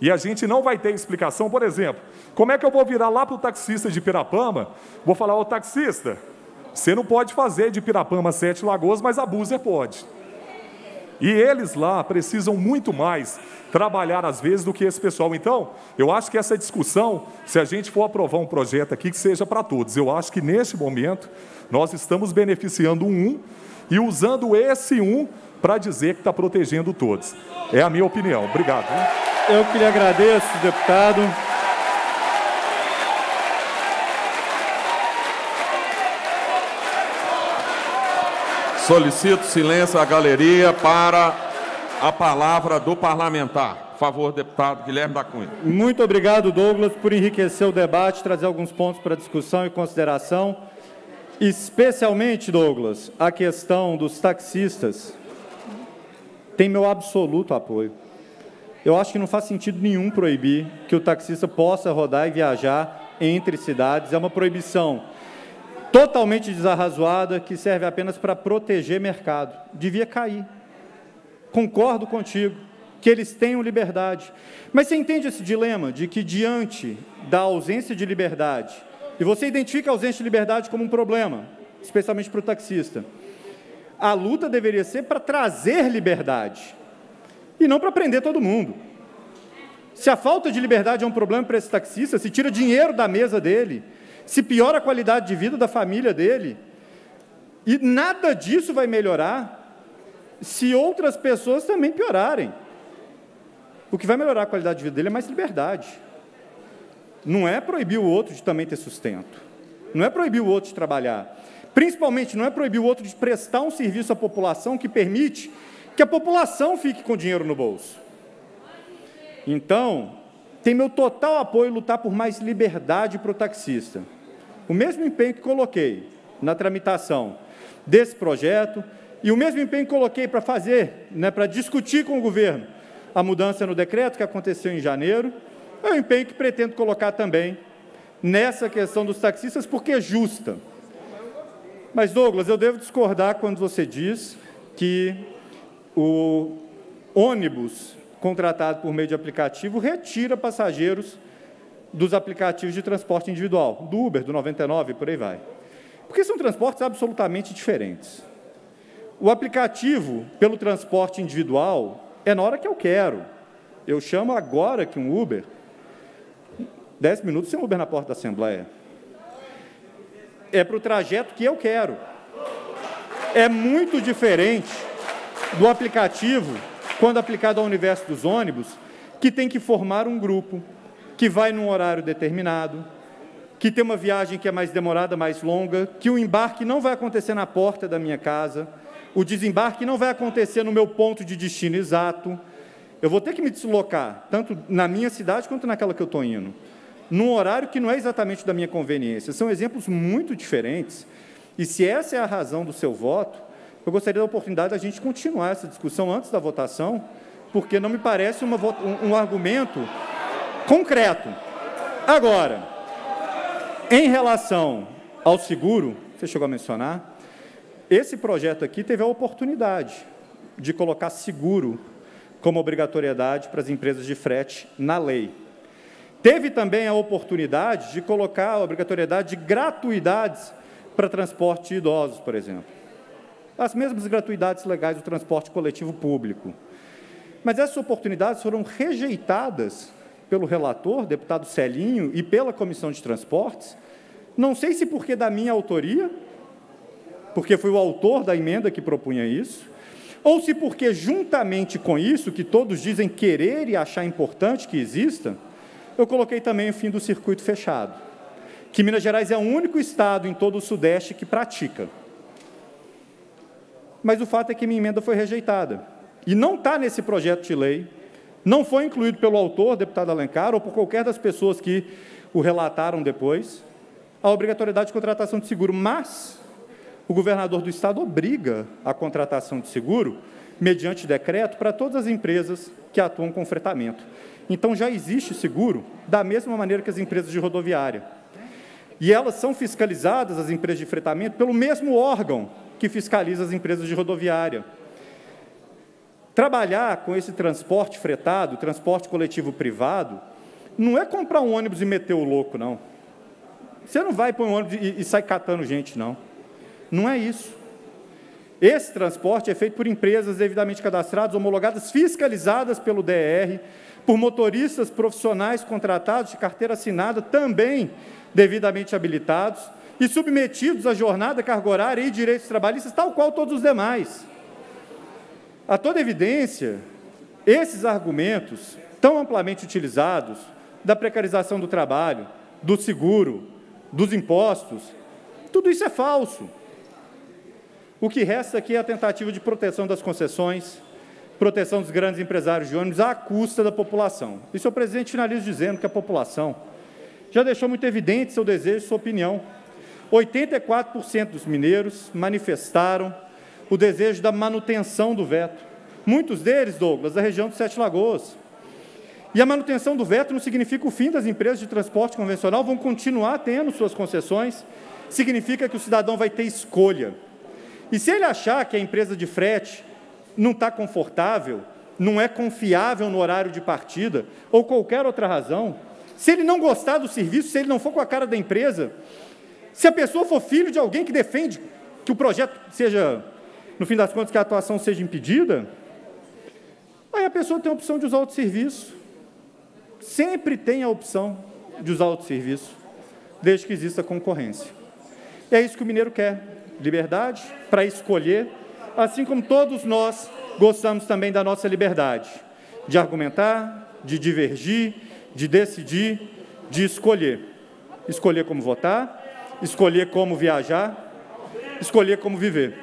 e a gente não vai ter explicação. Por exemplo, como é que eu vou virar lá para o taxista de Pirapama? Vou falar, ô taxista, você não pode fazer de Pirapama Sete Lagoas, mas a Buser pode. E eles lá precisam muito mais trabalhar às vezes do que esse pessoal. Então, eu acho que essa discussão, se a gente for aprovar um projeto aqui, que seja para todos. Eu acho que nesse momento nós estamos beneficiando um e usando esse um para dizer que está protegendo todos. É a minha opinião. Obrigado. Eu que lhe agradeço, deputado. Solicito silêncio à galeria para a palavra do parlamentar. Por favor, deputado Guilherme da Cunha. Muito obrigado, Douglas, por enriquecer o debate, trazer alguns pontos para discussão e consideração. Especialmente, Douglas, a questão dos taxistas tem meu absoluto apoio. Eu acho que não faz sentido nenhum proibir que o taxista possa rodar e viajar entre cidades. É uma proibição totalmente desarrazoada que serve apenas para proteger mercado. Devia cair. Concordo contigo que eles tenham liberdade. Mas você entende esse dilema de que diante da ausência de liberdade, e você identifica a ausência de liberdade como um problema, especialmente para o taxista, a luta deveria ser para trazer liberdade e não para prender todo mundo. Se a falta de liberdade é um problema para esse taxista, se tira dinheiro da mesa dele, se piora a qualidade de vida da família dele. E nada disso vai melhorar se outras pessoas também piorarem. O que vai melhorar a qualidade de vida dele é mais liberdade. Não é proibir o outro de também ter sustento. Não é proibir o outro de trabalhar. Principalmente, não é proibir o outro de prestar um serviço à população que permite que a população fique com dinheiro no bolso. Então, tem meu total apoio lutar por mais liberdade para o taxista. O mesmo empenho que coloquei na tramitação desse projeto e o mesmo empenho que coloquei para fazer, né, para discutir com o governo a mudança no decreto que aconteceu em janeiro, é o empenho que pretendo colocar também nessa questão dos taxistas, porque é justa. Mas, Douglas, eu devo discordar quando você diz que o ônibus contratado por meio de aplicativo retira passageiros dos aplicativos de transporte individual, do Uber, do 99, por aí vai. Porque são transportes absolutamente diferentes. O aplicativo pelo transporte individual é na hora que eu quero. Eu chamo agora que um Uber, 10 minutos sem Uber na porta da Assembleia. É para o trajeto que eu quero. É muito diferente do aplicativo quando aplicado ao universo dos ônibus, que tem que formar um grupo, que vai num horário determinado, que tem uma viagem que é mais demorada, mais longa, que o embarque não vai acontecer na porta da minha casa, o desembarque não vai acontecer no meu ponto de destino exato. Eu vou ter que me deslocar, tanto na minha cidade quanto naquela que eu estou indo, num horário que não é exatamente da minha conveniência. São exemplos muito diferentes. E se essa é a razão do seu voto, eu gostaria da oportunidade da gente continuar essa discussão antes da votação, porque não me parece uma, um, um argumento concreto. Agora, em relação ao seguro, você chegou a mencionar, esse projeto aqui teve a oportunidade de colocar seguro como obrigatoriedade para as empresas de frete na lei. Teve também a oportunidade de colocar a obrigatoriedade de gratuidades para transporte de idosos, por exemplo. As mesmas gratuidades legais do transporte coletivo público. Mas essas oportunidades foram rejeitadas pelo relator, deputado Celinho, e pela Comissão de Transportes, não sei se porque da minha autoria, porque fui o autor da emenda que propunha isso, ou se porque, juntamente com isso, que todos dizem querer e achar importante que exista, eu coloquei também o fim do circuito fechado, que Minas Gerais é o único estado em todo o Sudeste que pratica. Mas o fato é que minha emenda foi rejeitada. E não está nesse projeto de lei, não foi incluído pelo autor, deputado Alencar, ou por qualquer das pessoas que o relataram depois, a obrigatoriedade de contratação de seguro. Mas o governador do estado obriga a contratação de seguro, mediante decreto, para todas as empresas que atuam com fretamento. Então já existe seguro da mesma maneira que as empresas de rodoviária. E elas são fiscalizadas, as empresas de fretamento, pelo mesmo órgão que fiscaliza as empresas de rodoviária. Trabalhar com esse transporte fretado, transporte coletivo privado, não é comprar um ônibus e meter o louco, não. Você não vai pôr um ônibus e, e sai catando gente, não. Não é isso. Esse transporte é feito por empresas devidamente cadastradas, homologadas, fiscalizadas pelo DR, por motoristas profissionais contratados de carteira assinada, também devidamente habilitados, e submetidos à jornada, carga horária e direitos trabalhistas, tal qual todos os demais. A toda evidência, esses argumentos, tão amplamente utilizados, da precarização do trabalho, do seguro, dos impostos, tudo isso é falso. O que resta aqui é a tentativa de proteção das concessões, proteção dos grandes empresários de ônibus à custa da população. E, senhor presidente, finalizo dizendo que a população já deixou muito evidente seu desejo e sua opinião. 84% dos mineiros manifestaram o desejo da manutenção do veto. Muitos deles, Douglas, da região de Sete Lagoas. E a manutenção do veto não significa o fim das empresas de transporte convencional, vão continuar tendo suas concessões, significa que o cidadão vai ter escolha. E se ele achar que a empresa de frete não está confortável, não é confiável no horário de partida, ou qualquer outra razão, se ele não gostar do serviço, se ele não for com a cara da empresa, se a pessoa for filho de alguém que defende que o projeto seja, no fim das contas, que a atuação seja impedida, aí a pessoa tem a opção de usar outro serviço. Sempre tem a opção de usar outro serviço, desde que exista concorrência. E é isso que o mineiro quer liberdade para escolher, assim como todos nós gostamos também da nossa liberdade de argumentar, de divergir, de decidir, de escolher. Escolher como votar, escolher como viajar, escolher como viver.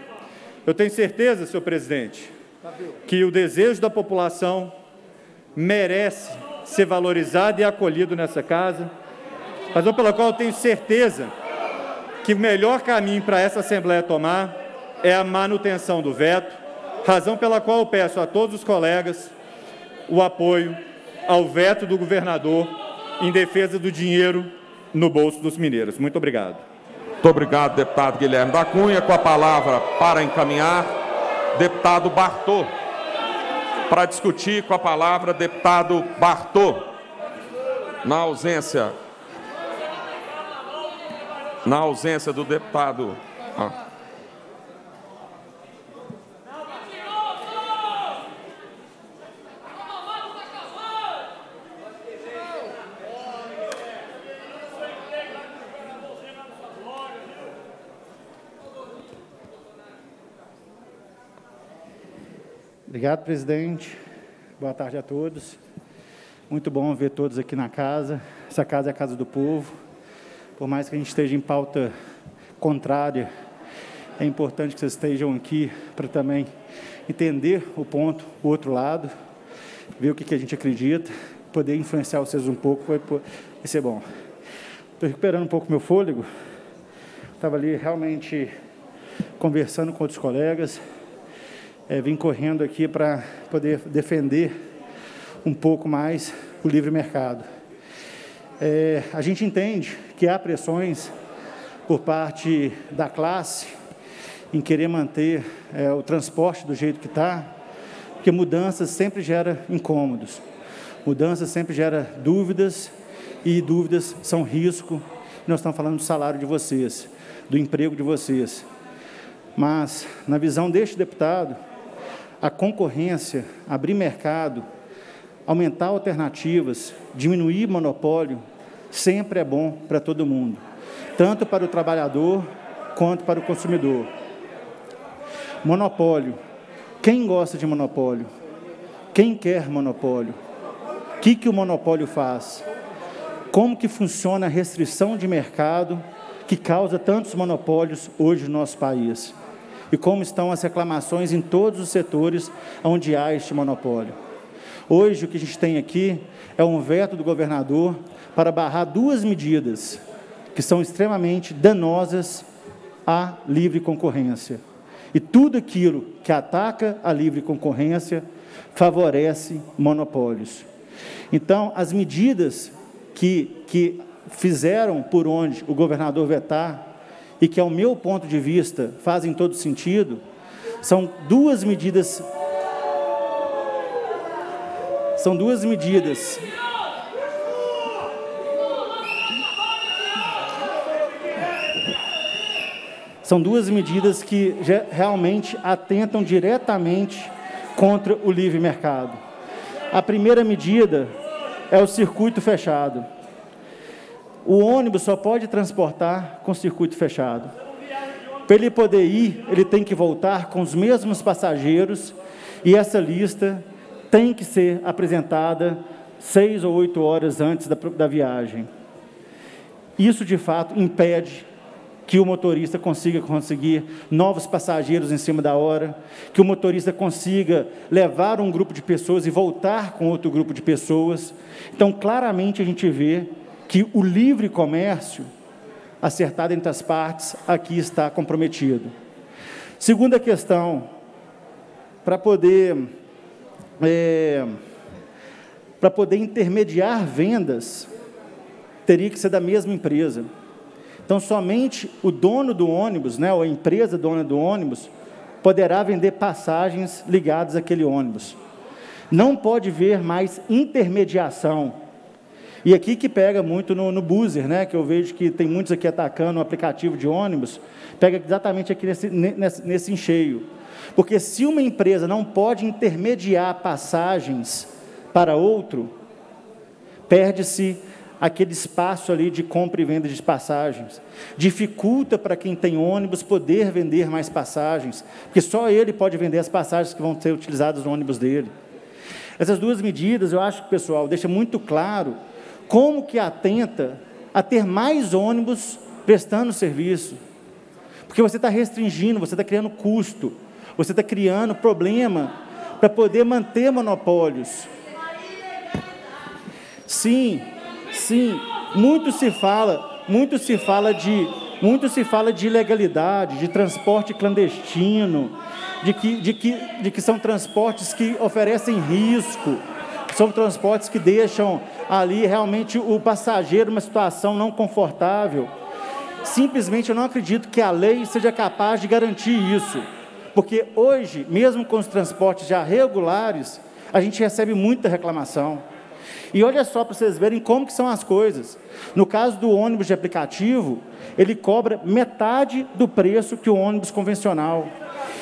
Eu tenho certeza, senhor presidente, que o desejo da população merece ser valorizado e acolhido nessa casa, razão pela qual eu tenho certeza que o melhor caminho para essa Assembleia tomar é a manutenção do veto, razão pela qual eu peço a todos os colegas o apoio ao veto do governador em defesa do dinheiro no bolso dos mineiros. Muito obrigado. Muito obrigado, deputado Guilherme da Cunha. Com a palavra para encaminhar, deputado Bartô. Para discutir com a palavra, deputado Bartô. Na ausência na ausência do deputado. Ah. Obrigado, presidente. Boa tarde a todos. Muito bom ver todos aqui na casa. Essa casa é a casa do povo. Por mais que a gente esteja em pauta contrária, é importante que vocês estejam aqui para também entender o ponto, o outro lado, ver o que, que a gente acredita, poder influenciar vocês um pouco, vai, vai ser bom. Estou recuperando um pouco meu fôlego. Estava ali realmente conversando com outros colegas, é, vim correndo aqui para poder defender um pouco mais o livre mercado. É, a gente entende que há pressões por parte da classe em querer manter é, o transporte do jeito que está, porque mudanças sempre gera incômodos. Mudanças sempre gera dúvidas e dúvidas são risco. Nós estamos falando do salário de vocês, do emprego de vocês. Mas, na visão deste deputado, a concorrência, abrir mercado, aumentar alternativas, diminuir monopólio, sempre é bom para todo mundo, tanto para o trabalhador quanto para o consumidor. Monopólio. Quem gosta de monopólio? Quem quer monopólio? O que, que o monopólio faz? Como que funciona a restrição de mercado que causa tantos monopólios hoje no nosso país? E como estão as reclamações em todos os setores onde há este monopólio? Hoje o que a gente tem aqui é um veto do governador para barrar duas medidas que são extremamente danosas à livre concorrência. E tudo aquilo que ataca a livre concorrência favorece monopólios. Então, as medidas que, que fizeram por onde o governador vetar, e que, ao meu ponto de vista, fazem todo sentido, são duas medidas. São duas medidas São duas medidas que realmente atentam diretamente contra o livre mercado. A primeira medida é o circuito fechado. O ônibus só pode transportar com circuito fechado. Para ele poder ir, ele tem que voltar com os mesmos passageiros e essa lista tem que ser apresentada seis ou oito horas antes da, da viagem. Isso, de fato, impede que o motorista consiga conseguir novos passageiros em cima da hora, que o motorista consiga levar um grupo de pessoas e voltar com outro grupo de pessoas. Então, claramente a gente vê que o livre comércio, acertado entre as partes, aqui está comprometido. Segunda questão, para poder é, para poder intermediar vendas, teria que ser da mesma empresa. Então, somente o dono do ônibus, né, ou a empresa dona do ônibus, poderá vender passagens ligadas àquele ônibus. Não pode ver mais intermediação. E aqui que pega muito no, no né, que eu vejo que tem muitos aqui atacando o aplicativo de ônibus, pega exatamente aqui nesse, nesse, nesse encheio. Porque se uma empresa não pode intermediar passagens para outro, perde-se aquele espaço ali de compra e venda de passagens. Dificulta para quem tem ônibus poder vender mais passagens, porque só ele pode vender as passagens que vão ser utilizadas no ônibus dele. Essas duas medidas, eu acho que, pessoal, deixa muito claro como que atenta a ter mais ônibus prestando serviço. Porque você está restringindo, você está criando custo, você está criando problema para poder manter monopólios. Sim, Sim, muito se fala, muito se fala de, muito se fala de ilegalidade, de transporte clandestino, de que, de que, de que são transportes que oferecem risco, são transportes que deixam ali realmente o passageiro numa situação não confortável. Simplesmente eu não acredito que a lei seja capaz de garantir isso, porque hoje, mesmo com os transportes já regulares, a gente recebe muita reclamação. E olha só para vocês verem como que são as coisas. No caso do ônibus de aplicativo, ele cobra metade do preço que o ônibus convencional.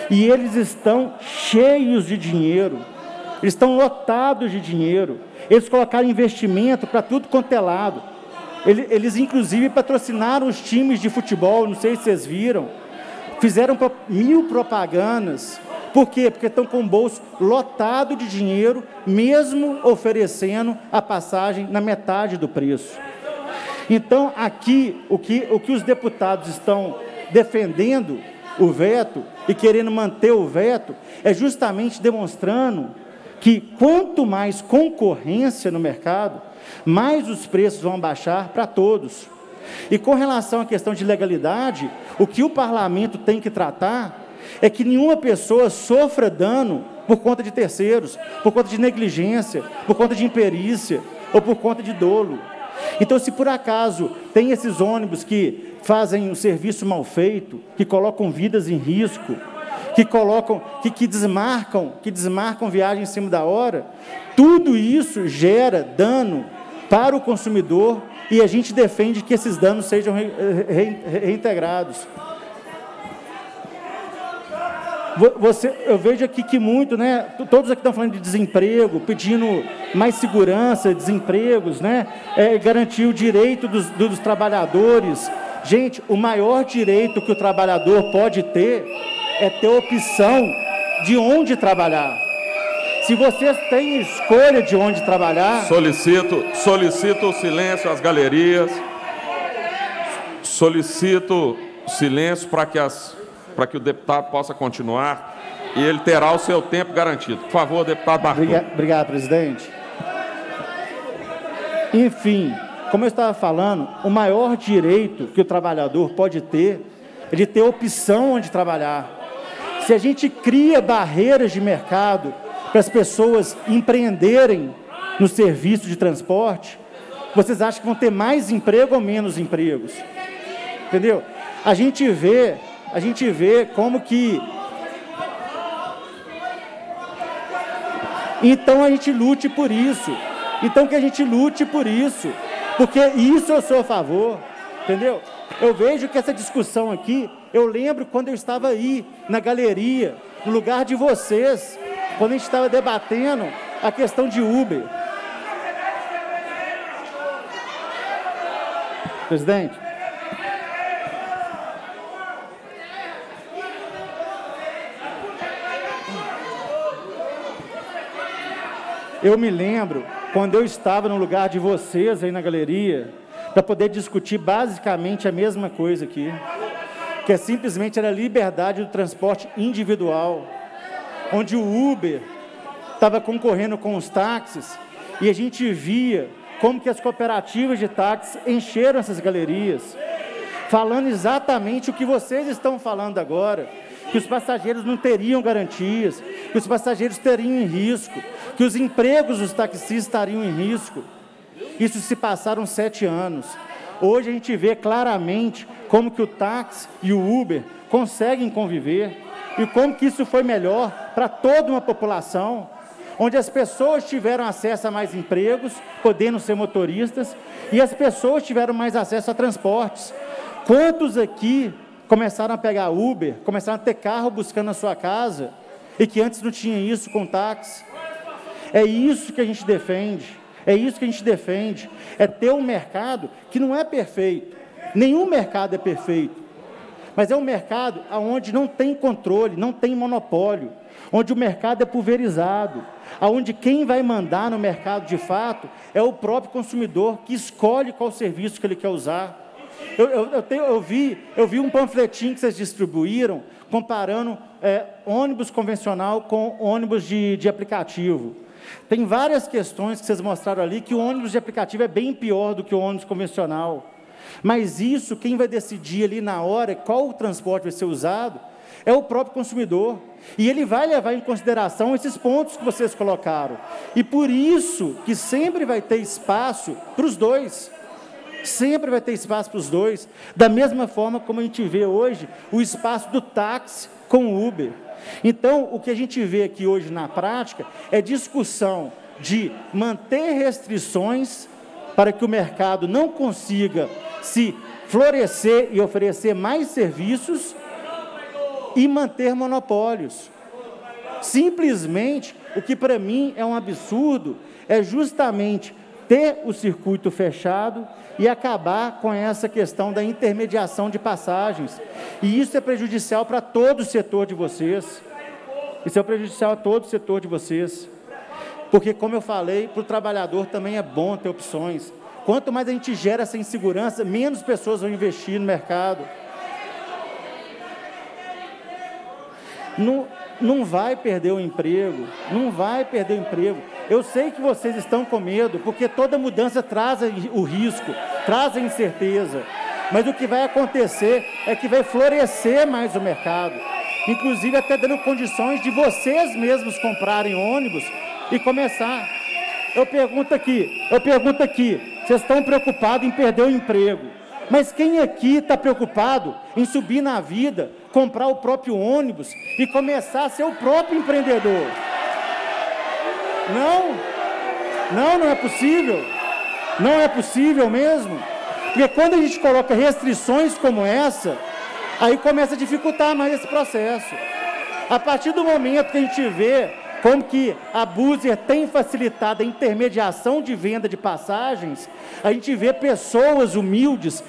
E eles estão cheios de dinheiro. Eles estão lotados de dinheiro. Eles colocaram investimento para tudo quanto é lado. Eles, eles, inclusive, patrocinaram os times de futebol, não sei se vocês viram. Fizeram mil propagandas por quê? Porque estão com o bolso lotado de dinheiro, mesmo oferecendo a passagem na metade do preço. Então, aqui, o que, o que os deputados estão defendendo o veto e querendo manter o veto é justamente demonstrando que quanto mais concorrência no mercado, mais os preços vão baixar para todos. E com relação à questão de legalidade, o que o parlamento tem que tratar é que nenhuma pessoa sofra dano por conta de terceiros, por conta de negligência, por conta de imperícia ou por conta de dolo. Então, se por acaso tem esses ônibus que fazem um serviço mal feito, que colocam vidas em risco, que colocam, que, que desmarcam, que desmarcam viagem em cima da hora, tudo isso gera dano para o consumidor e a gente defende que esses danos sejam re, re, reintegrados. Você, eu vejo aqui que muito, né? Todos aqui estão falando de desemprego, pedindo mais segurança, desempregos, né? É, garantir o direito dos, dos trabalhadores. Gente, o maior direito que o trabalhador pode ter é ter opção de onde trabalhar. Se vocês têm escolha de onde trabalhar. Solicito, solicito o silêncio às galerias. Solicito silêncio para que as para que o deputado possa continuar e ele terá o seu tempo garantido. Por favor, deputado Bartol. Obrigado, obrigado, presidente. Enfim, como eu estava falando, o maior direito que o trabalhador pode ter é de ter opção onde trabalhar. Se a gente cria barreiras de mercado para as pessoas empreenderem no serviço de transporte, vocês acham que vão ter mais emprego ou menos empregos? Entendeu? A gente vê a gente vê como que. Então a gente lute por isso. Então que a gente lute por isso. Porque isso eu sou a favor. Entendeu? Eu vejo que essa discussão aqui, eu lembro quando eu estava aí, na galeria, no lugar de vocês, quando a gente estava debatendo a questão de Uber. Presidente, Eu me lembro quando eu estava no lugar de vocês aí na galeria, para poder discutir basicamente a mesma coisa aqui, que é simplesmente era a liberdade do transporte individual, onde o Uber estava concorrendo com os táxis e a gente via como que as cooperativas de táxis encheram essas galerias, falando exatamente o que vocês estão falando agora, que os passageiros não teriam garantias, que os passageiros teriam em risco, que os empregos dos taxistas estariam em risco. Isso se passaram sete anos. Hoje a gente vê claramente como que o táxi e o Uber conseguem conviver e como que isso foi melhor para toda uma população, onde as pessoas tiveram acesso a mais empregos, podendo ser motoristas, e as pessoas tiveram mais acesso a transportes. Quantos aqui começaram a pegar Uber, começaram a ter carro buscando a sua casa, e que antes não tinha isso com táxi? É isso que a gente defende. É isso que a gente defende. É ter um mercado que não é perfeito. Nenhum mercado é perfeito. Mas é um mercado onde não tem controle, não tem monopólio, onde o mercado é pulverizado, onde quem vai mandar no mercado de fato é o próprio consumidor que escolhe qual serviço que ele quer usar. Eu, eu, eu, tenho, eu, vi, eu vi um panfletinho que vocês distribuíram comparando é, ônibus convencional com ônibus de, de aplicativo. Tem várias questões que vocês mostraram ali que o ônibus de aplicativo é bem pior do que o ônibus convencional. Mas isso, quem vai decidir ali na hora qual o transporte vai ser usado, é o próprio consumidor. E ele vai levar em consideração esses pontos que vocês colocaram. E por isso que sempre vai ter espaço para os dois. Sempre vai ter espaço para os dois. Da mesma forma como a gente vê hoje o espaço do táxi com o Uber. Então, o que a gente vê aqui hoje na prática é discussão de manter restrições para que o mercado não consiga se florescer e oferecer mais serviços e manter monopólios. Simplesmente, o que para mim é um absurdo é justamente ter o circuito fechado e acabar com essa questão da intermediação de passagens. E isso é prejudicial para todo o setor de vocês. Isso é prejudicial a todo o setor de vocês. Porque, como eu falei, para o trabalhador também é bom ter opções. Quanto mais a gente gera essa insegurança, menos pessoas vão investir no mercado. Não, não vai perder o emprego, não vai perder o emprego. Eu sei que vocês estão com medo, porque toda mudança traz o risco, traz a incerteza. Mas o que vai acontecer é que vai florescer mais o mercado. Inclusive até dando condições de vocês mesmos comprarem ônibus e começar. Eu pergunto aqui, eu pergunto aqui, vocês estão preocupados em perder o emprego? Mas quem aqui está preocupado em subir na vida comprar o próprio ônibus e começar a ser o próprio empreendedor. Não, não, não é possível. Não é possível mesmo. Porque quando a gente coloca restrições como essa, aí começa a dificultar mais esse processo. A partir do momento que a gente vê como que a Buser tem facilitado a intermediação de venda de passagens, a gente vê pessoas humildes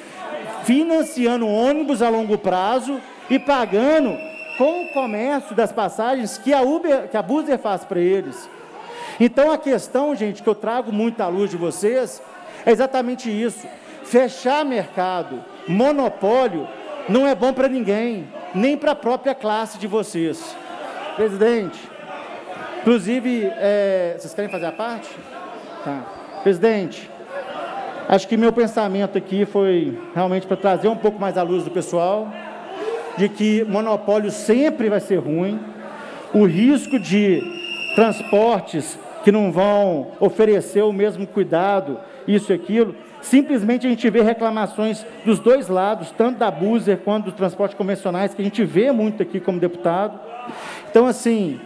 financiando ônibus a longo prazo e pagando com o comércio das passagens que a Uber, que a Buser faz para eles. Então a questão, gente, que eu trago muito à luz de vocês é exatamente isso. Fechar mercado, monopólio, não é bom para ninguém, nem para a própria classe de vocês. Presidente, inclusive, é, vocês querem fazer a parte? Tá. Presidente, acho que meu pensamento aqui foi realmente para trazer um pouco mais à luz do pessoal, de que monopólio sempre vai ser ruim, o risco de transportes que não vão oferecer o mesmo cuidado, isso e aquilo. Simplesmente a gente vê reclamações dos dois lados, tanto da Buser quanto dos transportes convencionais, que a gente vê muito aqui como deputado. Então, assim,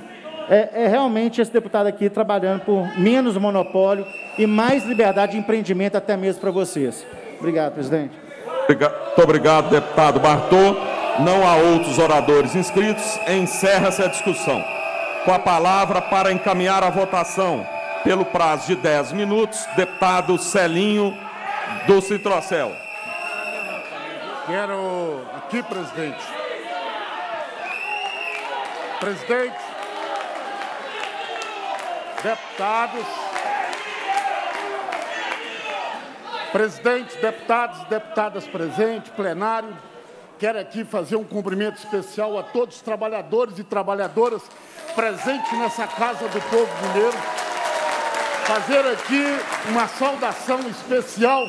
é, é realmente esse deputado aqui trabalhando por menos monopólio e mais liberdade de empreendimento até mesmo para vocês. Obrigado, presidente. Muito obrigado, deputado Bartô. Não há outros oradores inscritos. Encerra-se a discussão com a palavra para encaminhar a votação pelo prazo de 10 minutos, deputado Celinho do Citrocel. Quero aqui, presidente. Presidente, deputados, presidente, deputados e deputadas presentes, plenário, quero aqui fazer um cumprimento especial a todos os trabalhadores e trabalhadoras presente nessa Casa do Povo Mineiro. Fazer aqui uma saudação especial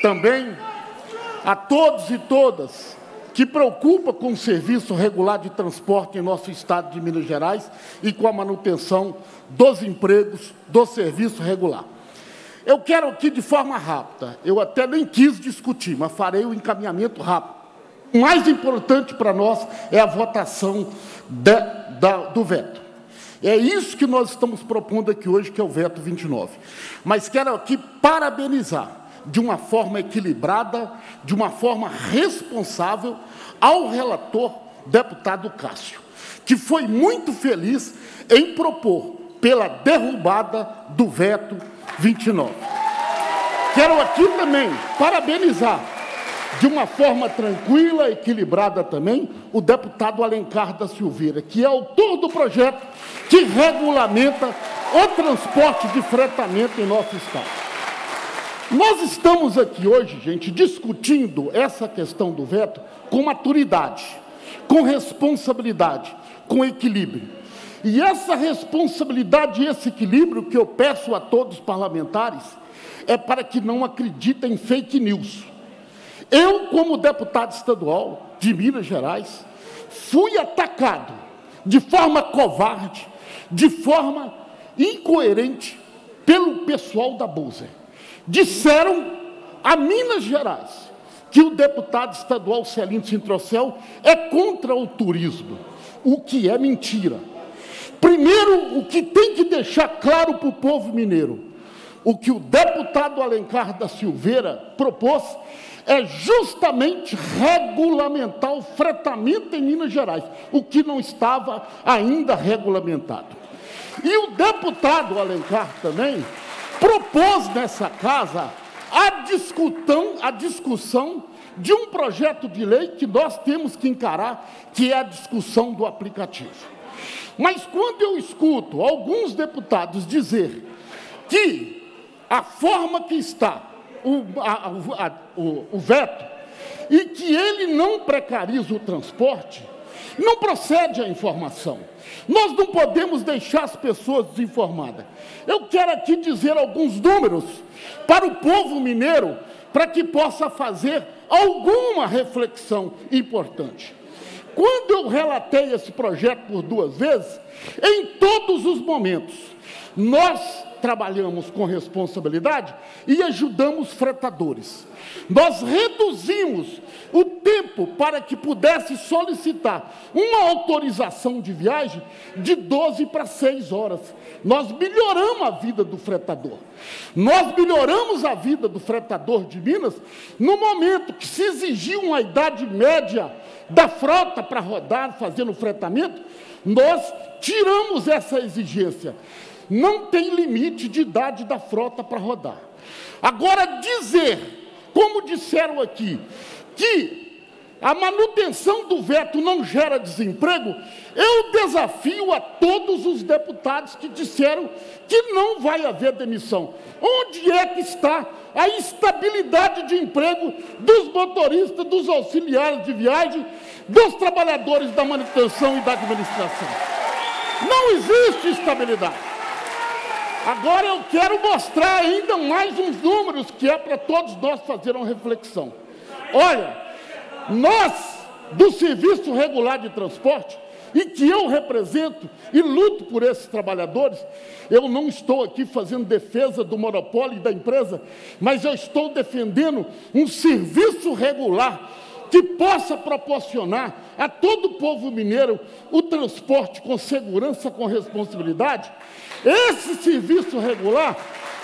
também a todos e todas que preocupa com o serviço regular de transporte em nosso estado de Minas Gerais e com a manutenção dos empregos do serviço regular. Eu quero aqui de forma rápida, eu até nem quis discutir, mas farei o encaminhamento rápido. Mais importante para nós é a votação de, da, do veto. É isso que nós estamos propondo aqui hoje, que é o veto 29. Mas quero aqui parabenizar, de uma forma equilibrada, de uma forma responsável, ao relator, deputado Cássio, que foi muito feliz em propor pela derrubada do veto 29. Quero aqui também parabenizar de uma forma tranquila, equilibrada também, o deputado Alencar da Silveira, que é autor do projeto que regulamenta o transporte de fretamento em nosso Estado. Nós estamos aqui hoje, gente, discutindo essa questão do veto com maturidade, com responsabilidade, com equilíbrio. E essa responsabilidade e esse equilíbrio que eu peço a todos os parlamentares é para que não acreditem em fake news eu, como deputado estadual de Minas Gerais, fui atacado de forma covarde, de forma incoerente pelo pessoal da Buser. Disseram a Minas Gerais que o deputado estadual Celino Sintrocel é contra o turismo, o que é mentira. Primeiro, o que tem que deixar claro para o povo mineiro, o que o deputado Alencar da Silveira propôs é justamente regulamentar o fretamento em Minas Gerais, o que não estava ainda regulamentado. E o deputado Alencar também propôs nessa casa a discussão, a discussão de um projeto de lei que nós temos que encarar, que é a discussão do aplicativo. Mas quando eu escuto alguns deputados dizer que a forma que está o, a, a, o, o veto e que ele não precariza o transporte, não procede a informação. Nós não podemos deixar as pessoas desinformadas. Eu quero aqui dizer alguns números para o povo mineiro, para que possa fazer alguma reflexão importante. Quando eu relatei esse projeto por duas vezes, em todos os momentos, Nós trabalhamos com responsabilidade e ajudamos fretadores. Nós reduzimos o tempo para que pudesse solicitar uma autorização de viagem de 12 para 6 horas. Nós melhoramos a vida do fretador. Nós melhoramos a vida do fretador de Minas no momento que se exigia uma idade média da frota para rodar, fazendo fretamento, nós tiramos essa exigência. Não tem limite de idade da frota para rodar. Agora, dizer, como disseram aqui, que a manutenção do veto não gera desemprego, eu desafio a todos os deputados que disseram que não vai haver demissão. Onde é que está a estabilidade de emprego dos motoristas, dos auxiliares de viagem, dos trabalhadores da manutenção e da administração? Não existe estabilidade. Agora eu quero mostrar ainda mais uns números que é para todos nós fazer uma reflexão. Olha, nós, do Serviço Regular de Transporte, e que eu represento e luto por esses trabalhadores, eu não estou aqui fazendo defesa do monopólio da empresa, mas eu estou defendendo um serviço regular que possa proporcionar a todo o povo mineiro o transporte com segurança, com responsabilidade. Esse serviço regular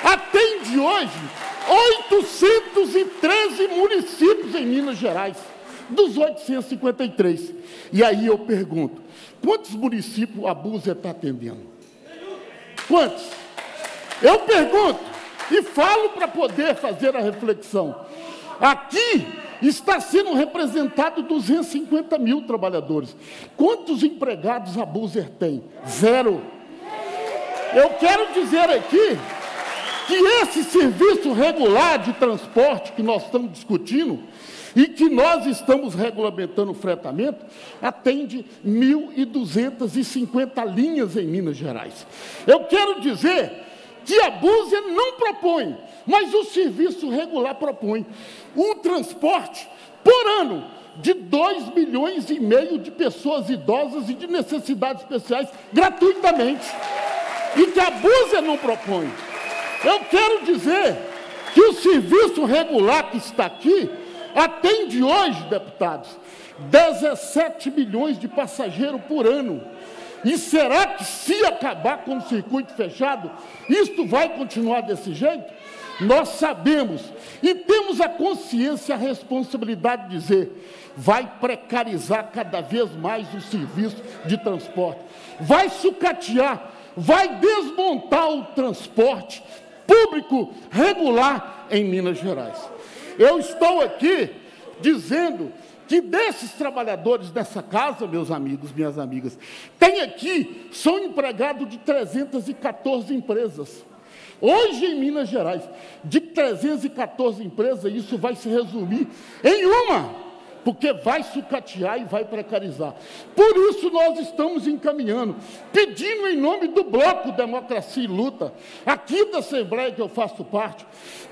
atende hoje 813 municípios em Minas Gerais dos 853. E aí eu pergunto: quantos municípios a Búzia está atendendo? Quantos? Eu pergunto e falo para poder fazer a reflexão. Aqui está sendo representado 250 mil trabalhadores. Quantos empregados a Buzer tem? Zero. Eu quero dizer aqui que esse serviço regular de transporte que nós estamos discutindo, e que nós estamos regulamentando o fretamento, atende 1.250 linhas em Minas Gerais. Eu quero dizer que a Búzia não propõe, mas o serviço regular propõe um transporte por ano de 2 milhões e meio de pessoas idosas e de necessidades especiais gratuitamente. E que a Búzia não propõe. Eu quero dizer que o serviço regular que está aqui Atende hoje, deputados, 17 milhões de passageiros por ano. E será que, se acabar com o circuito fechado, isto vai continuar desse jeito? Nós sabemos e temos a consciência, a responsabilidade de dizer: vai precarizar cada vez mais o serviço de transporte, vai sucatear, vai desmontar o transporte público regular em Minas Gerais. Eu estou aqui dizendo que desses trabalhadores dessa casa, meus amigos, minhas amigas, tem aqui, são empregados de 314 empresas. Hoje em Minas Gerais, de 314 empresas, isso vai se resumir em uma porque vai sucatear e vai precarizar. Por isso nós estamos encaminhando, pedindo em nome do Bloco Democracia e Luta, aqui da Assembleia que eu faço parte,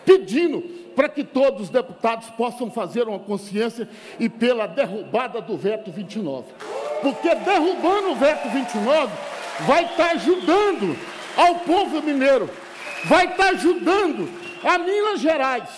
pedindo para que todos os deputados possam fazer uma consciência e pela derrubada do veto 29. Porque derrubando o veto 29 vai estar ajudando ao povo mineiro, vai estar ajudando a Minas Gerais,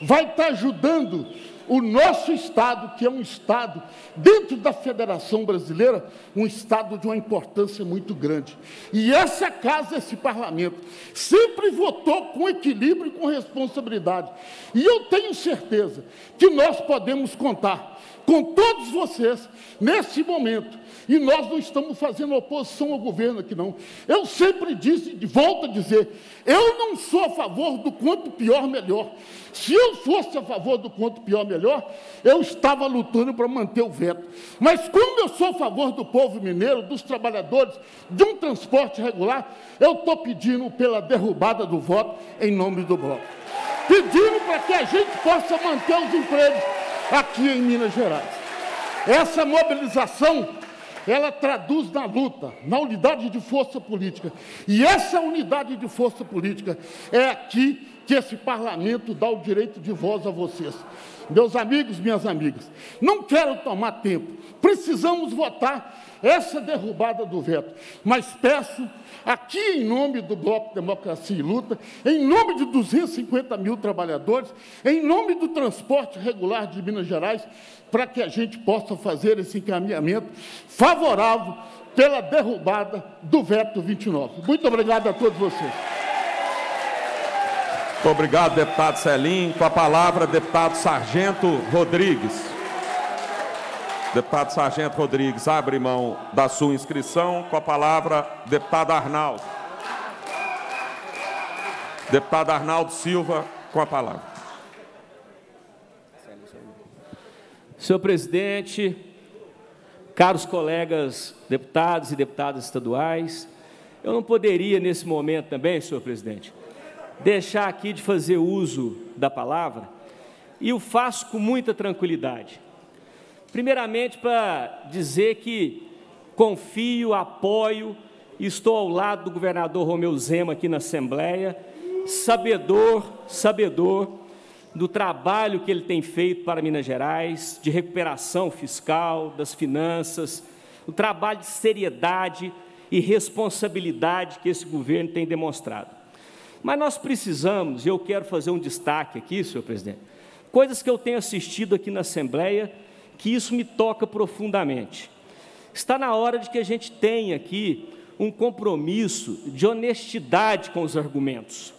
vai estar ajudando o nosso Estado, que é um Estado, dentro da Federação Brasileira, um Estado de uma importância muito grande. E essa casa, esse parlamento, sempre votou com equilíbrio e com responsabilidade. E eu tenho certeza que nós podemos contar com todos vocês nesse momento. E nós não estamos fazendo oposição ao governo aqui, não. Eu sempre disse e volto a dizer: eu não sou a favor do quanto pior, melhor. Se eu fosse a favor do quanto pior, melhor, eu estava lutando para manter o veto. Mas como eu sou a favor do povo mineiro, dos trabalhadores, de um transporte regular, eu estou pedindo pela derrubada do voto em nome do bloco. Pedindo para que a gente possa manter os empregos aqui em Minas Gerais. Essa mobilização, ela traduz na luta, na unidade de força política. E essa unidade de força política é aqui que esse parlamento dá o direito de voz a vocês. Meus amigos, minhas amigas, não quero tomar tempo, precisamos votar essa derrubada do veto, mas peço aqui em nome do Bloco Democracia e Luta, em nome de 250 mil trabalhadores, em nome do transporte regular de Minas Gerais, para que a gente possa fazer esse encaminhamento favorável pela derrubada do veto 29. Muito obrigado a todos vocês. Muito obrigado, deputado Celim. Com a palavra, deputado Sargento Rodrigues. Deputado Sargento Rodrigues, abre mão da sua inscrição. Com a palavra, deputado Arnaldo. Deputado Arnaldo Silva, com a palavra. Senhor presidente, caros colegas deputados e deputadas estaduais, eu não poderia, nesse momento também, senhor presidente, deixar aqui de fazer uso da palavra e o faço com muita tranquilidade. Primeiramente, para dizer que confio, apoio estou ao lado do governador Romeu Zema aqui na Assembleia, sabedor, sabedor do trabalho que ele tem feito para Minas Gerais, de recuperação fiscal, das finanças, o trabalho de seriedade e responsabilidade que esse governo tem demonstrado. Mas nós precisamos, e eu quero fazer um destaque aqui, senhor presidente, coisas que eu tenho assistido aqui na Assembleia que isso me toca profundamente. Está na hora de que a gente tenha aqui um compromisso de honestidade com os argumentos,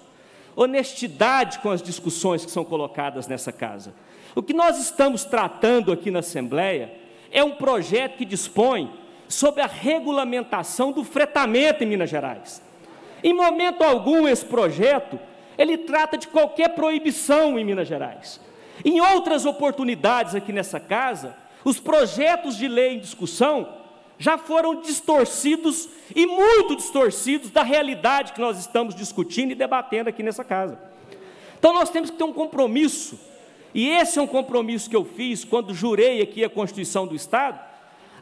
honestidade com as discussões que são colocadas nessa casa. O que nós estamos tratando aqui na Assembleia é um projeto que dispõe sobre a regulamentação do fretamento em Minas Gerais. Em momento algum, esse projeto ele trata de qualquer proibição em Minas Gerais. Em outras oportunidades aqui nessa casa, os projetos de lei em discussão já foram distorcidos e muito distorcidos da realidade que nós estamos discutindo e debatendo aqui nessa casa. Então nós temos que ter um compromisso, e esse é um compromisso que eu fiz quando jurei aqui a Constituição do Estado,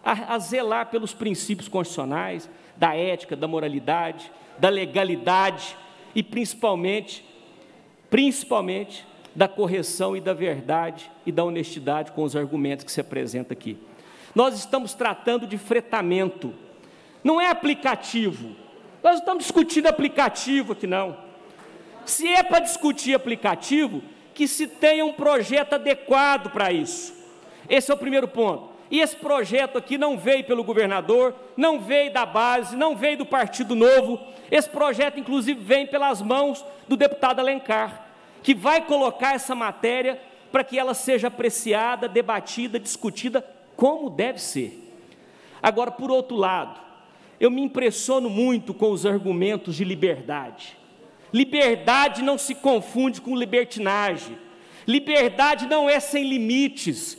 a, a zelar pelos princípios constitucionais, da ética, da moralidade, da legalidade e principalmente, principalmente da correção e da verdade e da honestidade com os argumentos que se apresenta aqui. Nós estamos tratando de fretamento, não é aplicativo. Nós não estamos discutindo aplicativo aqui, não. Se é para discutir aplicativo, que se tenha um projeto adequado para isso. Esse é o primeiro ponto. E esse projeto aqui não veio pelo governador, não veio da base, não veio do Partido Novo. Esse projeto, inclusive, vem pelas mãos do deputado Alencar que vai colocar essa matéria para que ela seja apreciada, debatida, discutida como deve ser. Agora, por outro lado, eu me impressiono muito com os argumentos de liberdade. Liberdade não se confunde com libertinagem. Liberdade não é sem limites.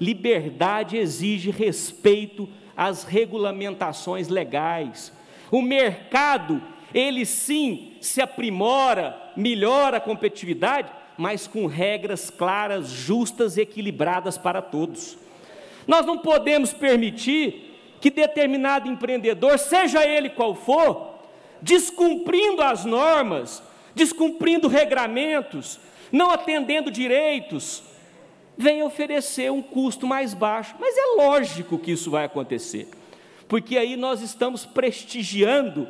Liberdade exige respeito às regulamentações legais. O mercado ele sim se aprimora, melhora a competitividade, mas com regras claras, justas e equilibradas para todos. Nós não podemos permitir que determinado empreendedor, seja ele qual for, descumprindo as normas, descumprindo regramentos, não atendendo direitos, venha oferecer um custo mais baixo. Mas é lógico que isso vai acontecer, porque aí nós estamos prestigiando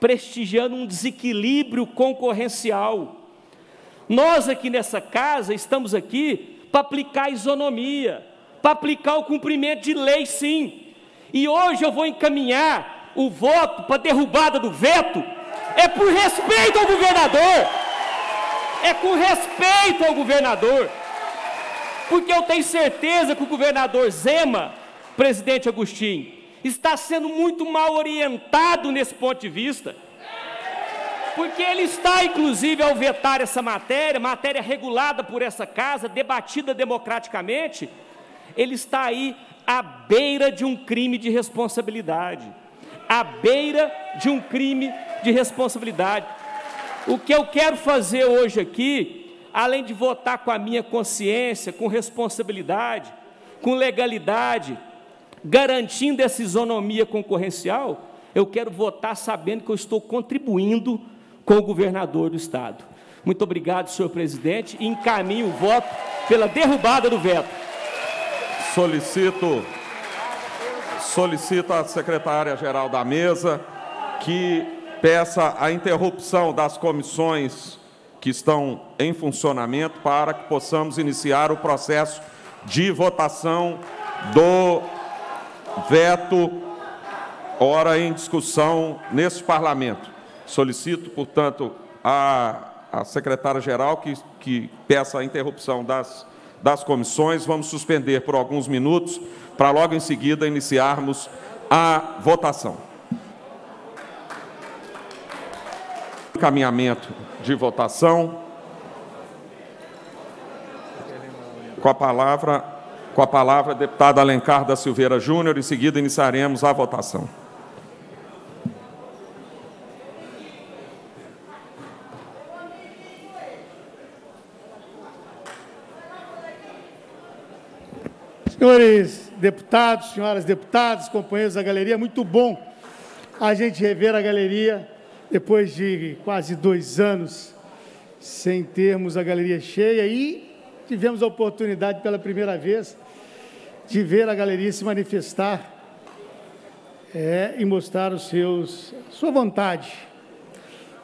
prestigiando um desequilíbrio concorrencial. Nós aqui nessa casa estamos aqui para aplicar a isonomia, para aplicar o cumprimento de lei, sim. E hoje eu vou encaminhar o voto para derrubada do veto, é por respeito ao governador, é com respeito ao governador, porque eu tenho certeza que o governador Zema, presidente Agostinho, está sendo muito mal orientado nesse ponto de vista. Porque ele está, inclusive, ao vetar essa matéria, matéria regulada por essa casa, debatida democraticamente, ele está aí à beira de um crime de responsabilidade. À beira de um crime de responsabilidade. O que eu quero fazer hoje aqui, além de votar com a minha consciência, com responsabilidade, com legalidade, garantindo essa isonomia concorrencial, eu quero votar sabendo que eu estou contribuindo com o governador do Estado. Muito obrigado, senhor presidente, e encaminho o voto pela derrubada do veto. Solicito, solicito à secretária-geral da mesa que peça a interrupção das comissões que estão em funcionamento para que possamos iniciar o processo de votação do veto ora em discussão neste parlamento. Solicito, portanto, a secretária-geral que, que peça a interrupção das, das comissões. Vamos suspender por alguns minutos para logo em seguida iniciarmos a votação. Encaminhamento de votação. Com a palavra, com a palavra, deputado Alencar da Silveira Júnior. Em seguida, iniciaremos a votação. Senhores deputados, senhoras deputadas, companheiros da galeria, muito bom a gente rever a galeria depois de quase dois anos sem termos a galeria cheia e tivemos a oportunidade pela primeira vez de ver a galeria se manifestar é, e mostrar os seus, sua vontade.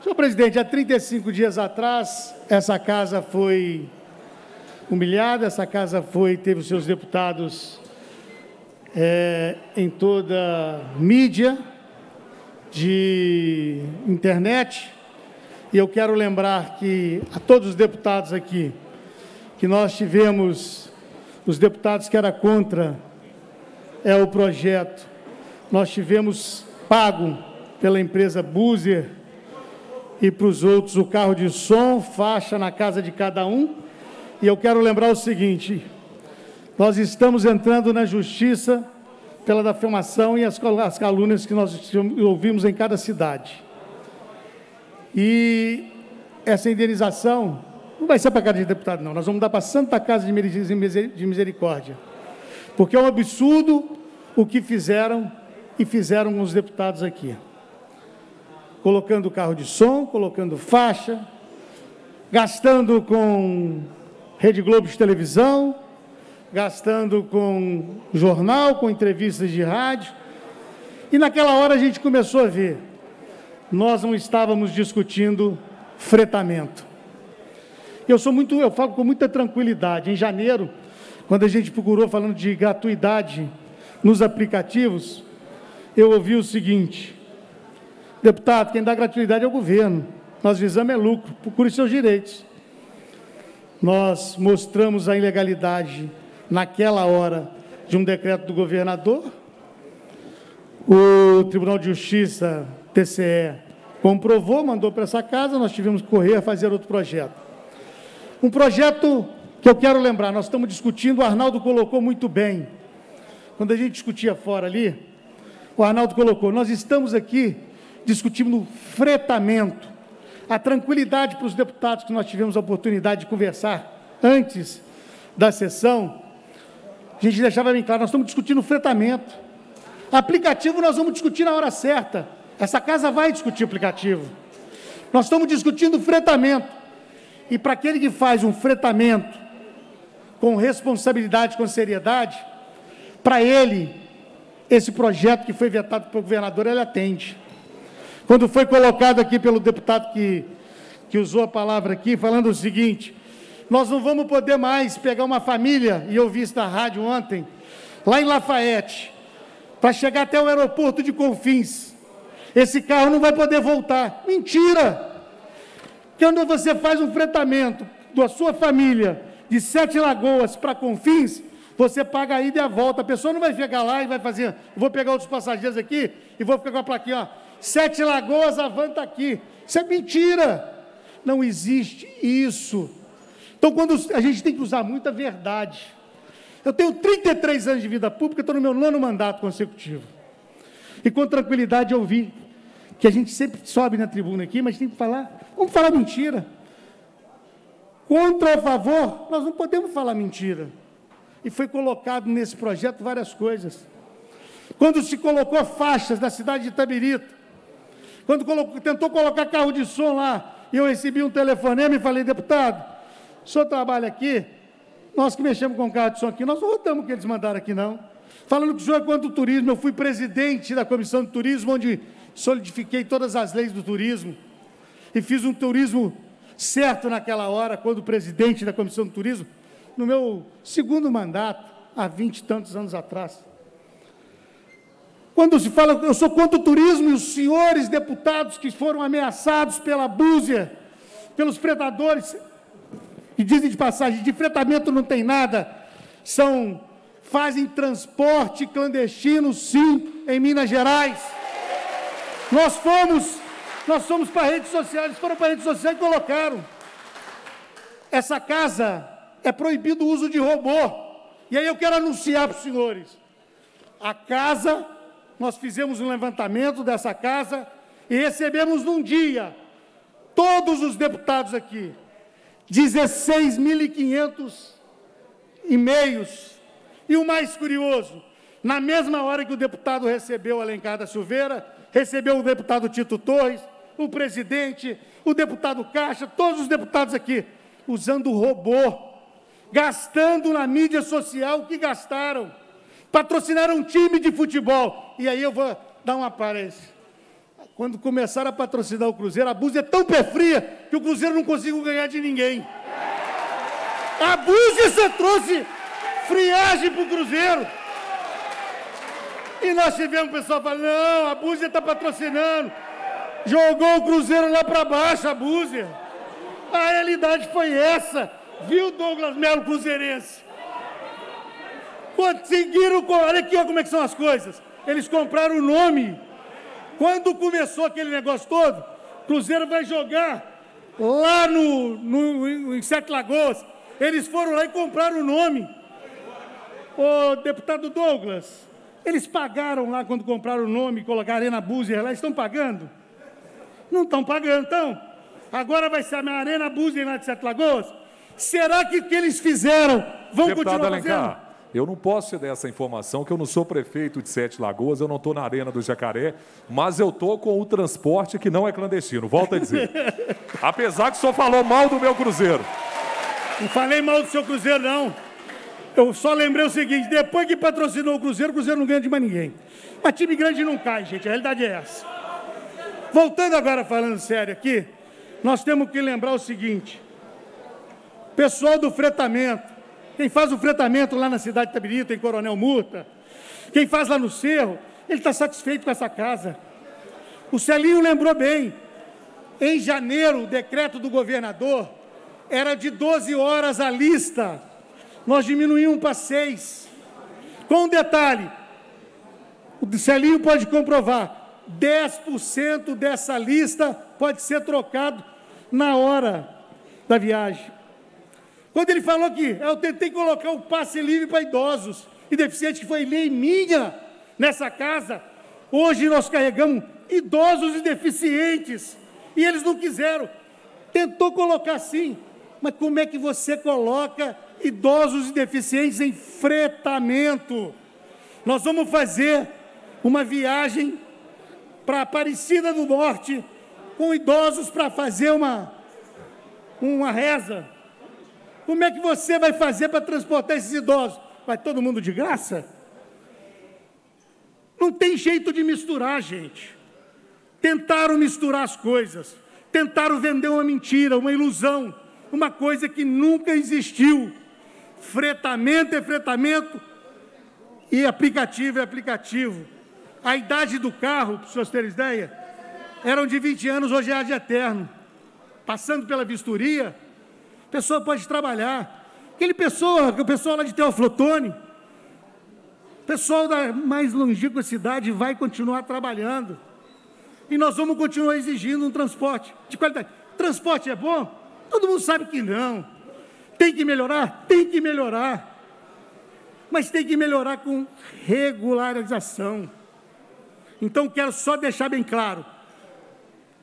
Senhor presidente, há 35 dias atrás, essa casa foi humilhada, essa casa foi, teve os seus deputados é, em toda mídia, de internet, e eu quero lembrar que a todos os deputados aqui, que nós tivemos, os deputados que era contra é o projeto, nós tivemos pago pela empresa Buzer e para os outros o carro de som, faixa na casa de cada um, e eu quero lembrar o seguinte: nós estamos entrando na justiça pela difamação e as, as calúnias que nós ouvimos em cada cidade. E essa indenização não vai ser para cada deputado, não. Nós vamos dar para a Santa Casa de Misericórdia. Porque é um absurdo o que fizeram e fizeram os deputados aqui. Colocando carro de som, colocando faixa, gastando com Rede Globo de televisão, gastando com jornal, com entrevistas de rádio. E naquela hora a gente começou a ver, nós não estávamos discutindo fretamento. Eu sou muito, eu falo com muita tranquilidade. Em janeiro, quando a gente procurou falando de gratuidade nos aplicativos, eu ouvi o seguinte: deputado, quem dá gratuidade é o governo. Nós visamos é lucro, procure seus direitos nós mostramos a ilegalidade naquela hora de um decreto do governador. O Tribunal de Justiça, TCE, comprovou, mandou para essa casa, nós tivemos que correr a fazer outro projeto. Um projeto que eu quero lembrar, nós estamos discutindo, o Arnaldo colocou muito bem. Quando a gente discutia fora ali, o Arnaldo colocou, nós estamos aqui discutindo fretamento a tranquilidade para os deputados que nós tivemos a oportunidade de conversar antes da sessão, a gente deixava bem claro, nós estamos discutindo fretamento. Aplicativo nós vamos discutir na hora certa. Essa casa vai discutir aplicativo. Nós estamos discutindo fretamento. E para aquele que faz um fretamento com responsabilidade, com seriedade, para ele, esse projeto que foi vetado pelo governador, ele atende. Quando foi colocado aqui pelo deputado que, que usou a palavra aqui, falando o seguinte: nós não vamos poder mais pegar uma família, e eu vi isso na rádio ontem, lá em Lafayette, para chegar até o aeroporto de Confins. Esse carro não vai poder voltar. Mentira! Quando você faz um fretamento da sua família de Sete Lagoas para Confins, você paga a ida e a volta. A pessoa não vai chegar lá e vai fazer, vou pegar outros passageiros aqui e vou ficar com a plaquinha, ó, Sete Lagoas, avanta aqui. Isso é mentira. Não existe isso. Então, quando a gente tem que usar muita verdade. Eu tenho 33 anos de vida pública, estou no meu nono mandato consecutivo. E com tranquilidade eu vi que a gente sempre sobe na tribuna aqui, mas tem que falar, vamos falar mentira. Contra ou a favor, nós não podemos falar mentira. E foi colocado nesse projeto várias coisas. Quando se colocou faixas da cidade de Itabirito, quando colocou, tentou colocar carro de som lá, e eu recebi um telefonema e falei, deputado, o senhor trabalha aqui? Nós que mexemos com carro de som aqui, nós não rodamos o que eles mandaram aqui, não. Falando que o senhor é quanto turismo, eu fui presidente da comissão de turismo, onde solidifiquei todas as leis do turismo e fiz um turismo certo naquela hora, quando presidente da comissão de turismo, no meu segundo mandato, há vinte e tantos anos atrás. Quando se fala, eu sou contra o turismo e os senhores deputados que foram ameaçados pela búzia, pelos predadores, e dizem de passagem, de fretamento não tem nada, são, fazem transporte clandestino, sim, em Minas Gerais. Nós fomos, nós fomos para redes sociais, foram para redes sociais e colocaram. Essa casa é proibido o uso de robô. E aí eu quero anunciar para os senhores: a casa nós fizemos um levantamento dessa casa e recebemos num dia, todos os deputados aqui, 16.500 e-mails. E o mais curioso, na mesma hora que o deputado recebeu Alencar da Silveira, recebeu o deputado Tito Torres, o presidente, o deputado Caixa, todos os deputados aqui, usando robô, gastando na mídia social o que gastaram patrocinaram um time de futebol. E aí eu vou dar uma aparência. Quando começaram a patrocinar o Cruzeiro, a Búzia é tão pé fria que o Cruzeiro não conseguiu ganhar de ninguém. A Búzia só trouxe friagem para o Cruzeiro. E nós tivemos o pessoal falando, não, a Búzia está patrocinando. Jogou o Cruzeiro lá para baixo, a Búzia. A realidade foi essa. Viu, Douglas Melo Cruzeirense? Conseguiram, olha aqui ó, como é que são as coisas. Eles compraram o nome. Quando começou aquele negócio todo, Cruzeiro vai jogar lá no, no, em Sete Lagoas. Eles foram lá e compraram o nome. Ô, deputado Douglas, eles pagaram lá quando compraram o nome, colocaram Arena Buzer lá, estão pagando? Não estão pagando, então. Agora vai ser a Arena Buzer lá de Sete Lagoas? Será que o que eles fizeram vão Deputado continuar Alencar, fazendo? Eu não posso te dar essa informação, que eu não sou prefeito de Sete Lagoas, eu não estou na Arena do Jacaré, mas eu estou com o transporte que não é clandestino, volto a dizer. Apesar que o senhor falou mal do meu Cruzeiro. Não falei mal do seu Cruzeiro, não. Eu só lembrei o seguinte: depois que patrocinou o Cruzeiro, o Cruzeiro não ganha de mais ninguém. Mas time grande não cai, gente. A realidade é essa. Voltando agora, falando sério aqui, nós temos que lembrar o seguinte: pessoal do fretamento, quem faz o fretamento lá na cidade de Tabirita, em Coronel Murta, quem faz lá no Cerro, ele está satisfeito com essa casa. O Celinho lembrou bem. Em janeiro, o decreto do governador era de 12 horas a lista. Nós diminuímos para 6. Com um detalhe, o Celinho pode comprovar, 10% dessa lista pode ser trocado na hora da viagem. Quando ele falou que eu tentei colocar o passe livre para idosos e deficientes, que foi lei minha nessa casa, hoje nós carregamos idosos e deficientes, e eles não quiseram. Tentou colocar assim, mas como é que você coloca idosos e deficientes em fretamento? Nós vamos fazer uma viagem para Aparecida do Norte com idosos para fazer uma, uma reza como é que você vai fazer para transportar esses idosos? Vai todo mundo de graça? Não tem jeito de misturar, gente. Tentaram misturar as coisas, tentaram vender uma mentira, uma ilusão, uma coisa que nunca existiu. Fretamento é fretamento e aplicativo é aplicativo. A idade do carro, para vocês terem ideia, eram de 20 anos, hoje é de eterno. Passando pela vistoria, pessoa pode trabalhar. Aquele pessoa, o pessoal lá de Teoflotone, o pessoal da mais longínqua cidade vai continuar trabalhando. E nós vamos continuar exigindo um transporte de qualidade. Transporte é bom? Todo mundo sabe que não. Tem que melhorar? Tem que melhorar. Mas tem que melhorar com regularização. Então, quero só deixar bem claro: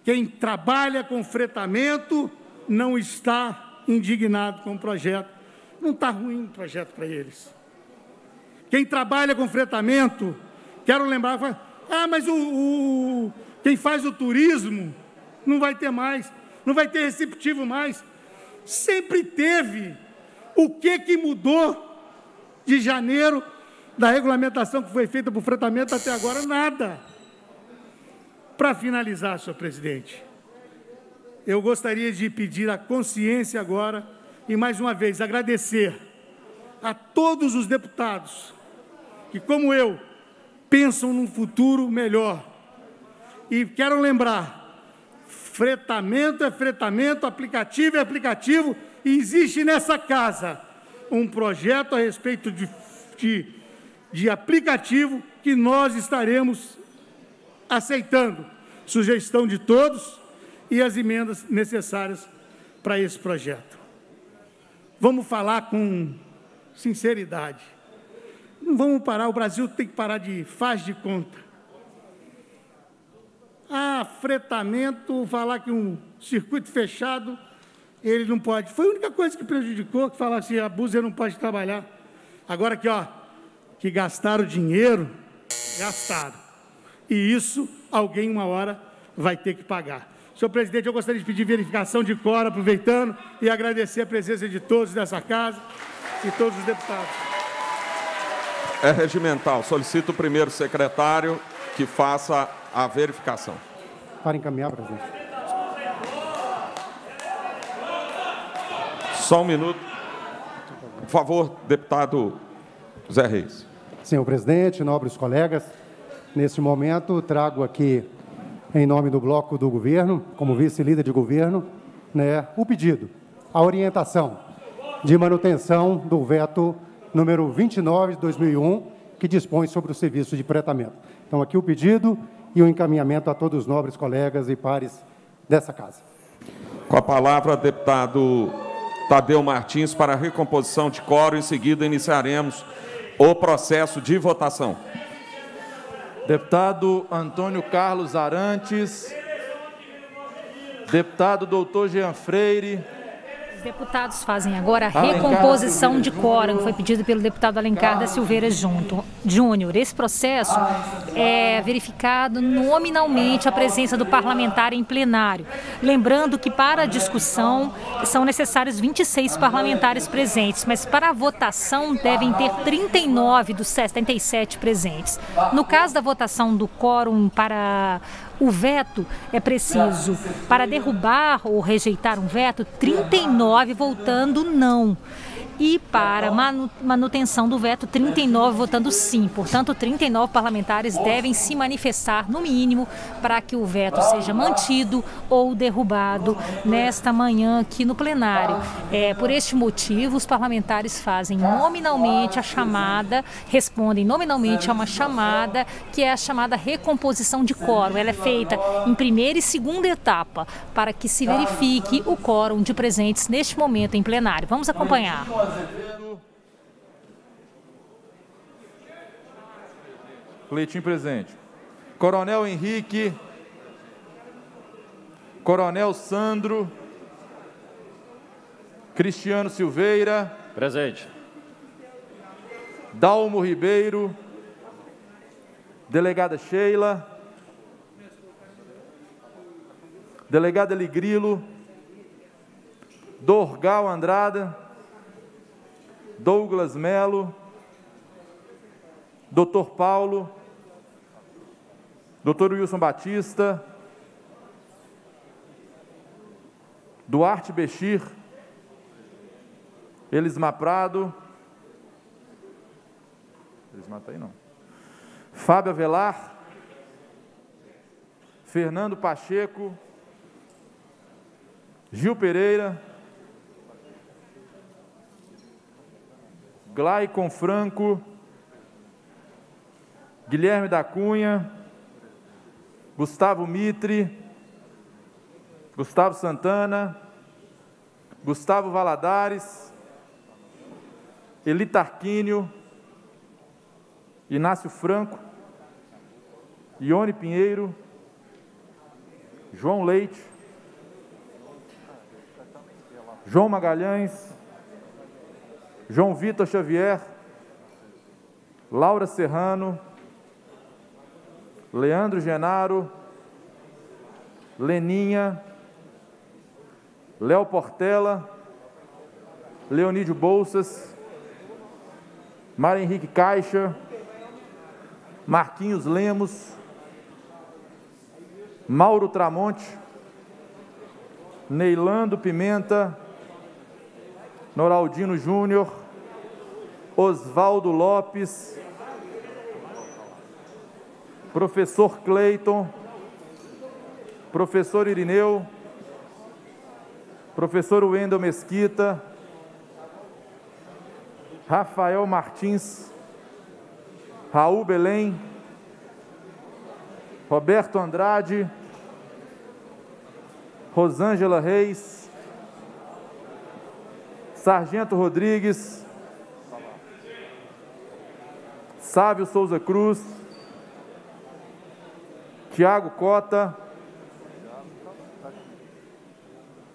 quem trabalha com fretamento não está indignado com o projeto. Não está ruim o projeto para eles. Quem trabalha com fretamento, quero lembrar, fala, ah, mas o, o, quem faz o turismo não vai ter mais. não vai ter receptivo mais. Sempre teve. O que que mudou de janeiro da regulamentação que foi feita para o fretamento até agora? Nada. Para finalizar, senhor presidente, eu gostaria de pedir a consciência agora e mais uma vez agradecer a todos os deputados que, como eu, pensam num futuro melhor. E quero lembrar: fretamento é fretamento, aplicativo é aplicativo, e existe nessa casa um projeto a respeito de, de, de aplicativo que nós estaremos aceitando. Sugestão de todos e as emendas necessárias para esse projeto. Vamos falar com sinceridade. Não vamos parar, o Brasil tem que parar de faz de conta. Ah, fretamento, falar que um circuito fechado, ele não pode. Foi a única coisa que prejudicou, que falar assim, a Búzia não pode trabalhar. Agora aqui, ó, que gastaram dinheiro, gastaram. E isso alguém uma hora vai ter que pagar. Senhor presidente, eu gostaria de pedir verificação de cora, aproveitando, e agradecer a presença de todos dessa casa e todos os deputados. É regimental. Solicito o primeiro secretário que faça a verificação. Para encaminhar, presidente. Só um minuto. Por favor, deputado Zé Reis. Senhor presidente, nobres colegas, neste momento trago aqui, em nome do bloco do governo, como vice-líder de governo, né, o pedido, a orientação de manutenção do veto número 29 de 2001, que dispõe sobre o serviço de pretamento. Então, aqui o pedido e o encaminhamento a todos os nobres colegas e pares dessa casa. Com a palavra, deputado Tadeu Martins, para a recomposição de coro. Em seguida, iniciaremos o processo de votação. Deputado Antônio Carlos Arantes. Deputado doutor Jean Freire. Os deputados fazem agora a recomposição de quórum, foi pedido pelo deputado Alencar da Silveira junto, Júnior. Esse processo é verificado nominalmente a presença do parlamentar em plenário. Lembrando que para a discussão são necessários 26 parlamentares presentes, mas para a votação devem ter 39 dos 77 presentes. No caso da votação do quórum para o veto é preciso, para derrubar ou rejeitar um veto, 39 votando não e para manutenção do veto, 39 votando sim. Portanto, 39 parlamentares devem se manifestar, no mínimo, para que o veto seja mantido ou derrubado nesta manhã aqui no plenário. É, por este motivo, os parlamentares fazem nominalmente a chamada, respondem nominalmente a uma chamada, que é a chamada recomposição de quórum. Ela é feita em primeira e segunda etapa, para que se verifique o quórum de presentes neste momento em plenário. Vamos acompanhar. Azevedo. Cleitinho presente. Coronel Henrique. Coronel Sandro. Cristiano Silveira. Presente. Dalmo Ribeiro. Delegada Sheila. Delegada Ligrilo. Dorgal Andrada. Douglas Melo, Dr. Paulo, Dr. Wilson Batista, Duarte Bechir, Elisma Prado, Elisma está aí não, Fábio Avelar, Fernando Pacheco, Gil Pereira, Glaicon Franco, Guilherme da Cunha, Gustavo Mitre, Gustavo Santana, Gustavo Valadares, Eli Tarquínio, Inácio Franco, Ione Pinheiro, João Leite, João Magalhães, João Vitor Xavier, Laura Serrano, Leandro Genaro, Leninha, Léo Portela, Leonídio Bolsas, Mário Henrique Caixa, Marquinhos Lemos, Mauro Tramonte, Neilando Pimenta, Noraldino Júnior, Oswaldo Lopes, professor Cleiton, professor Irineu, professor Wendel Mesquita, Rafael Martins, Raul Belém, Roberto Andrade, Rosângela Reis, Sargento Rodrigues, Sávio Souza Cruz, Tiago Cota,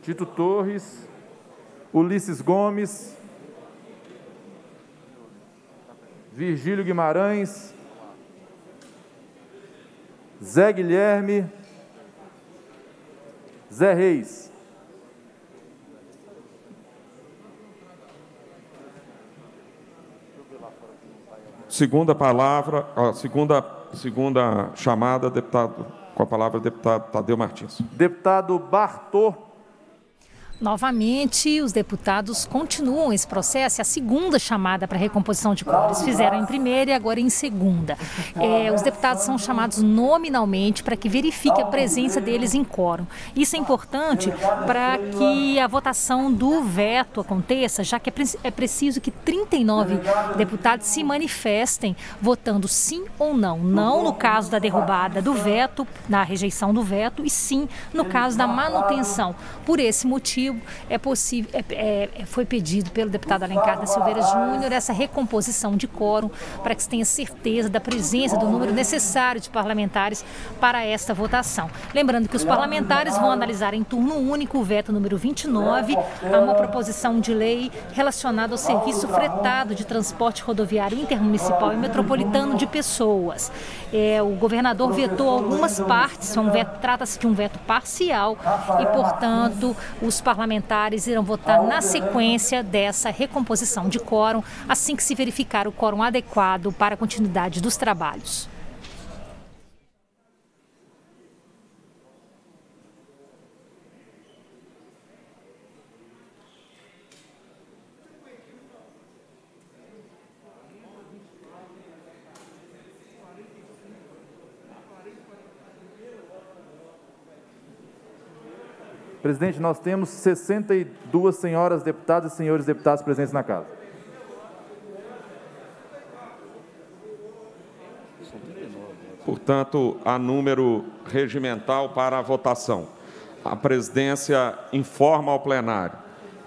Tito Torres, Ulisses Gomes, Virgílio Guimarães, Zé Guilherme, Zé Reis. Segunda palavra, ó, segunda, segunda chamada, deputado, com a palavra, deputado Tadeu Martins. Deputado Bartô Novamente, os deputados continuam esse processo, é a segunda chamada para recomposição de quórum. fizeram em primeira e agora em segunda. É, os deputados são chamados nominalmente para que verifique a presença deles em quórum. Isso é importante para que a votação do veto aconteça, já que é, é preciso que 39 deputados se manifestem votando sim ou não. Não no caso da derrubada do veto, na rejeição do veto, e sim no caso da manutenção. Por esse motivo, é possível, é, é, foi pedido pelo deputado Alencar da Silveira Júnior essa recomposição de quórum para que se tenha certeza da presença do número necessário de parlamentares para esta votação. Lembrando que os parlamentares vão analisar em turno único o veto número 29 a uma proposição de lei relacionada ao serviço fretado de transporte rodoviário intermunicipal e metropolitano de pessoas. É, o governador vetou algumas partes, trata-se de um veto parcial e, portanto, os parlamentares parlamentares irão votar na sequência dessa recomposição de quórum, assim que se verificar o quórum adequado para a continuidade dos trabalhos. Presidente, nós temos 62 senhoras deputadas e senhores deputados presentes na casa. Portanto, há número regimental para a votação. A presidência informa ao plenário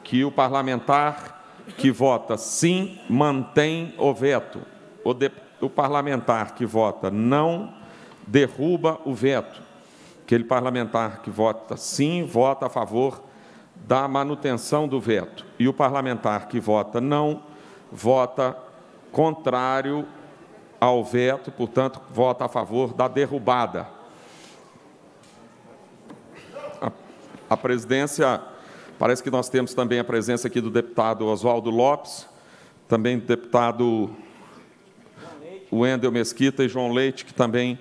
que o parlamentar que vota sim mantém o veto. O, de, o parlamentar que vota não derruba o veto. Aquele parlamentar que vota sim, vota a favor da manutenção do veto. E o parlamentar que vota não, vota contrário ao veto, portanto, vota a favor da derrubada. A, presidência, parece que nós temos também a presença aqui do deputado Oswaldo Lopes, também do deputado Wendel Mesquita e João Leite, que também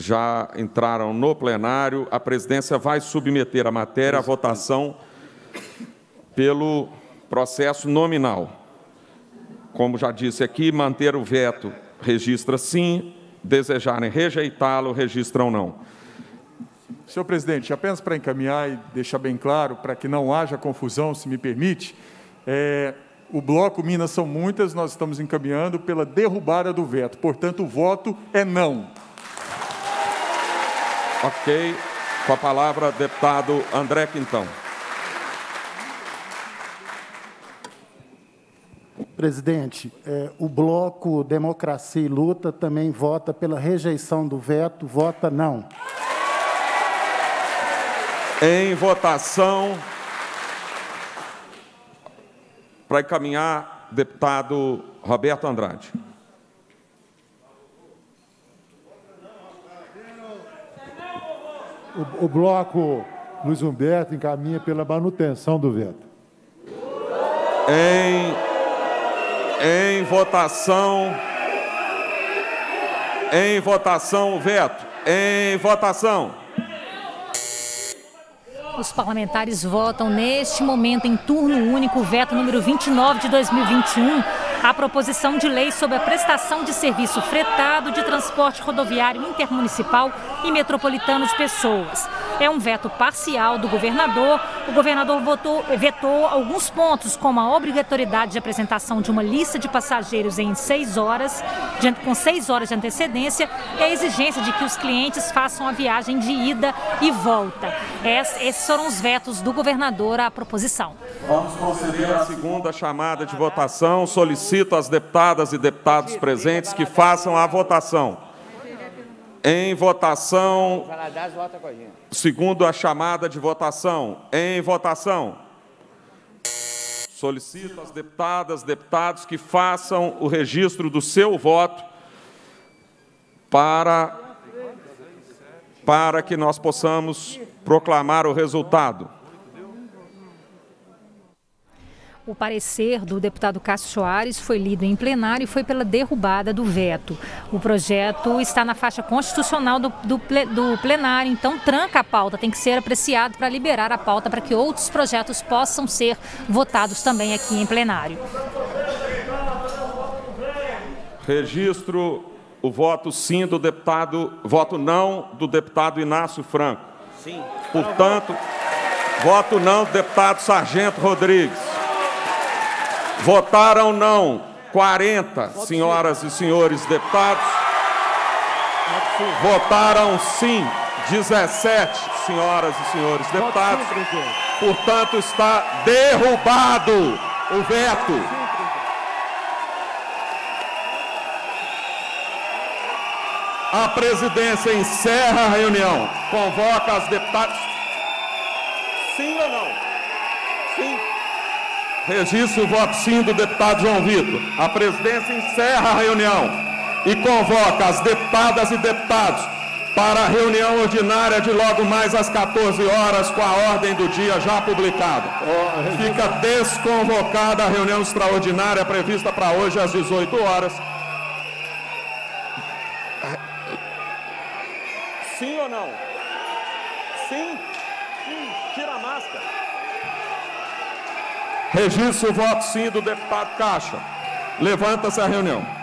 já entraram no plenário. A presidência vai submeter a matéria à votação pelo processo nominal. Como já disse aqui, manter o veto registra sim, desejarem rejeitá-lo, registram não. Senhor presidente, apenas para encaminhar e deixar bem claro, para que não haja confusão, se me permite, é, o bloco Minas são muitas, nós estamos encaminhando pela derrubada do veto. Portanto, o voto é não. Ok. Com a palavra, deputado André Quintão. Presidente, é, o bloco Democracia e Luta também vota pela rejeição do veto, vota não. Em votação, para encaminhar, deputado Roberto Andrade. O, o bloco Luiz Humberto encaminha pela manutenção do veto. Em, em votação. Em votação, o veto. Em votação. Os parlamentares votam neste momento em turno único o veto número 29 de 2021 a proposição de lei sobre a prestação de serviço fretado de transporte rodoviário intermunicipal e metropolitano de pessoas. É um veto parcial do governador. O governador votou, vetou alguns pontos, como a obrigatoriedade de apresentação de uma lista de passageiros em seis horas, de, com seis horas de antecedência, e a exigência de que os clientes façam a viagem de ida e volta. esses foram os vetos do governador à proposição. Vamos proceder à segunda chamada de votação. Solicito às deputadas e deputados presentes que façam a votação. Em votação. Segundo a chamada de votação. Em votação. Solicito às deputadas, deputados que façam o registro do seu voto para, para que nós possamos proclamar o resultado. O parecer do deputado Cássio Soares foi lido em plenário e foi pela derrubada do veto. O projeto está na faixa constitucional do, do, do plenário, então tranca a pauta, tem que ser apreciado para liberar a pauta para que outros projetos possam ser votados também aqui em plenário. Registro o voto sim do deputado, voto não do deputado Inácio Franco. Sim. Portanto, voto não do deputado Sargento Rodrigues. Votaram não 40 senhoras e senhores deputados. Votaram sim 17 senhoras e senhores deputados. Portanto, está derrubado o veto. A presidência encerra a reunião. Convoca as deputadas. Sim ou não? Sim. Registro o voto sim do deputado João Vitor. A presidência encerra a reunião e convoca as deputadas e deputados para a reunião ordinária de logo mais às 14 horas, com a ordem do dia já publicada. Fica desconvocada a reunião extraordinária prevista para hoje às 18 horas. Sim ou não? Sim? Sim. Tira a máscara. Registre o voto sim do deputado Caixa. Levanta-se a reunião.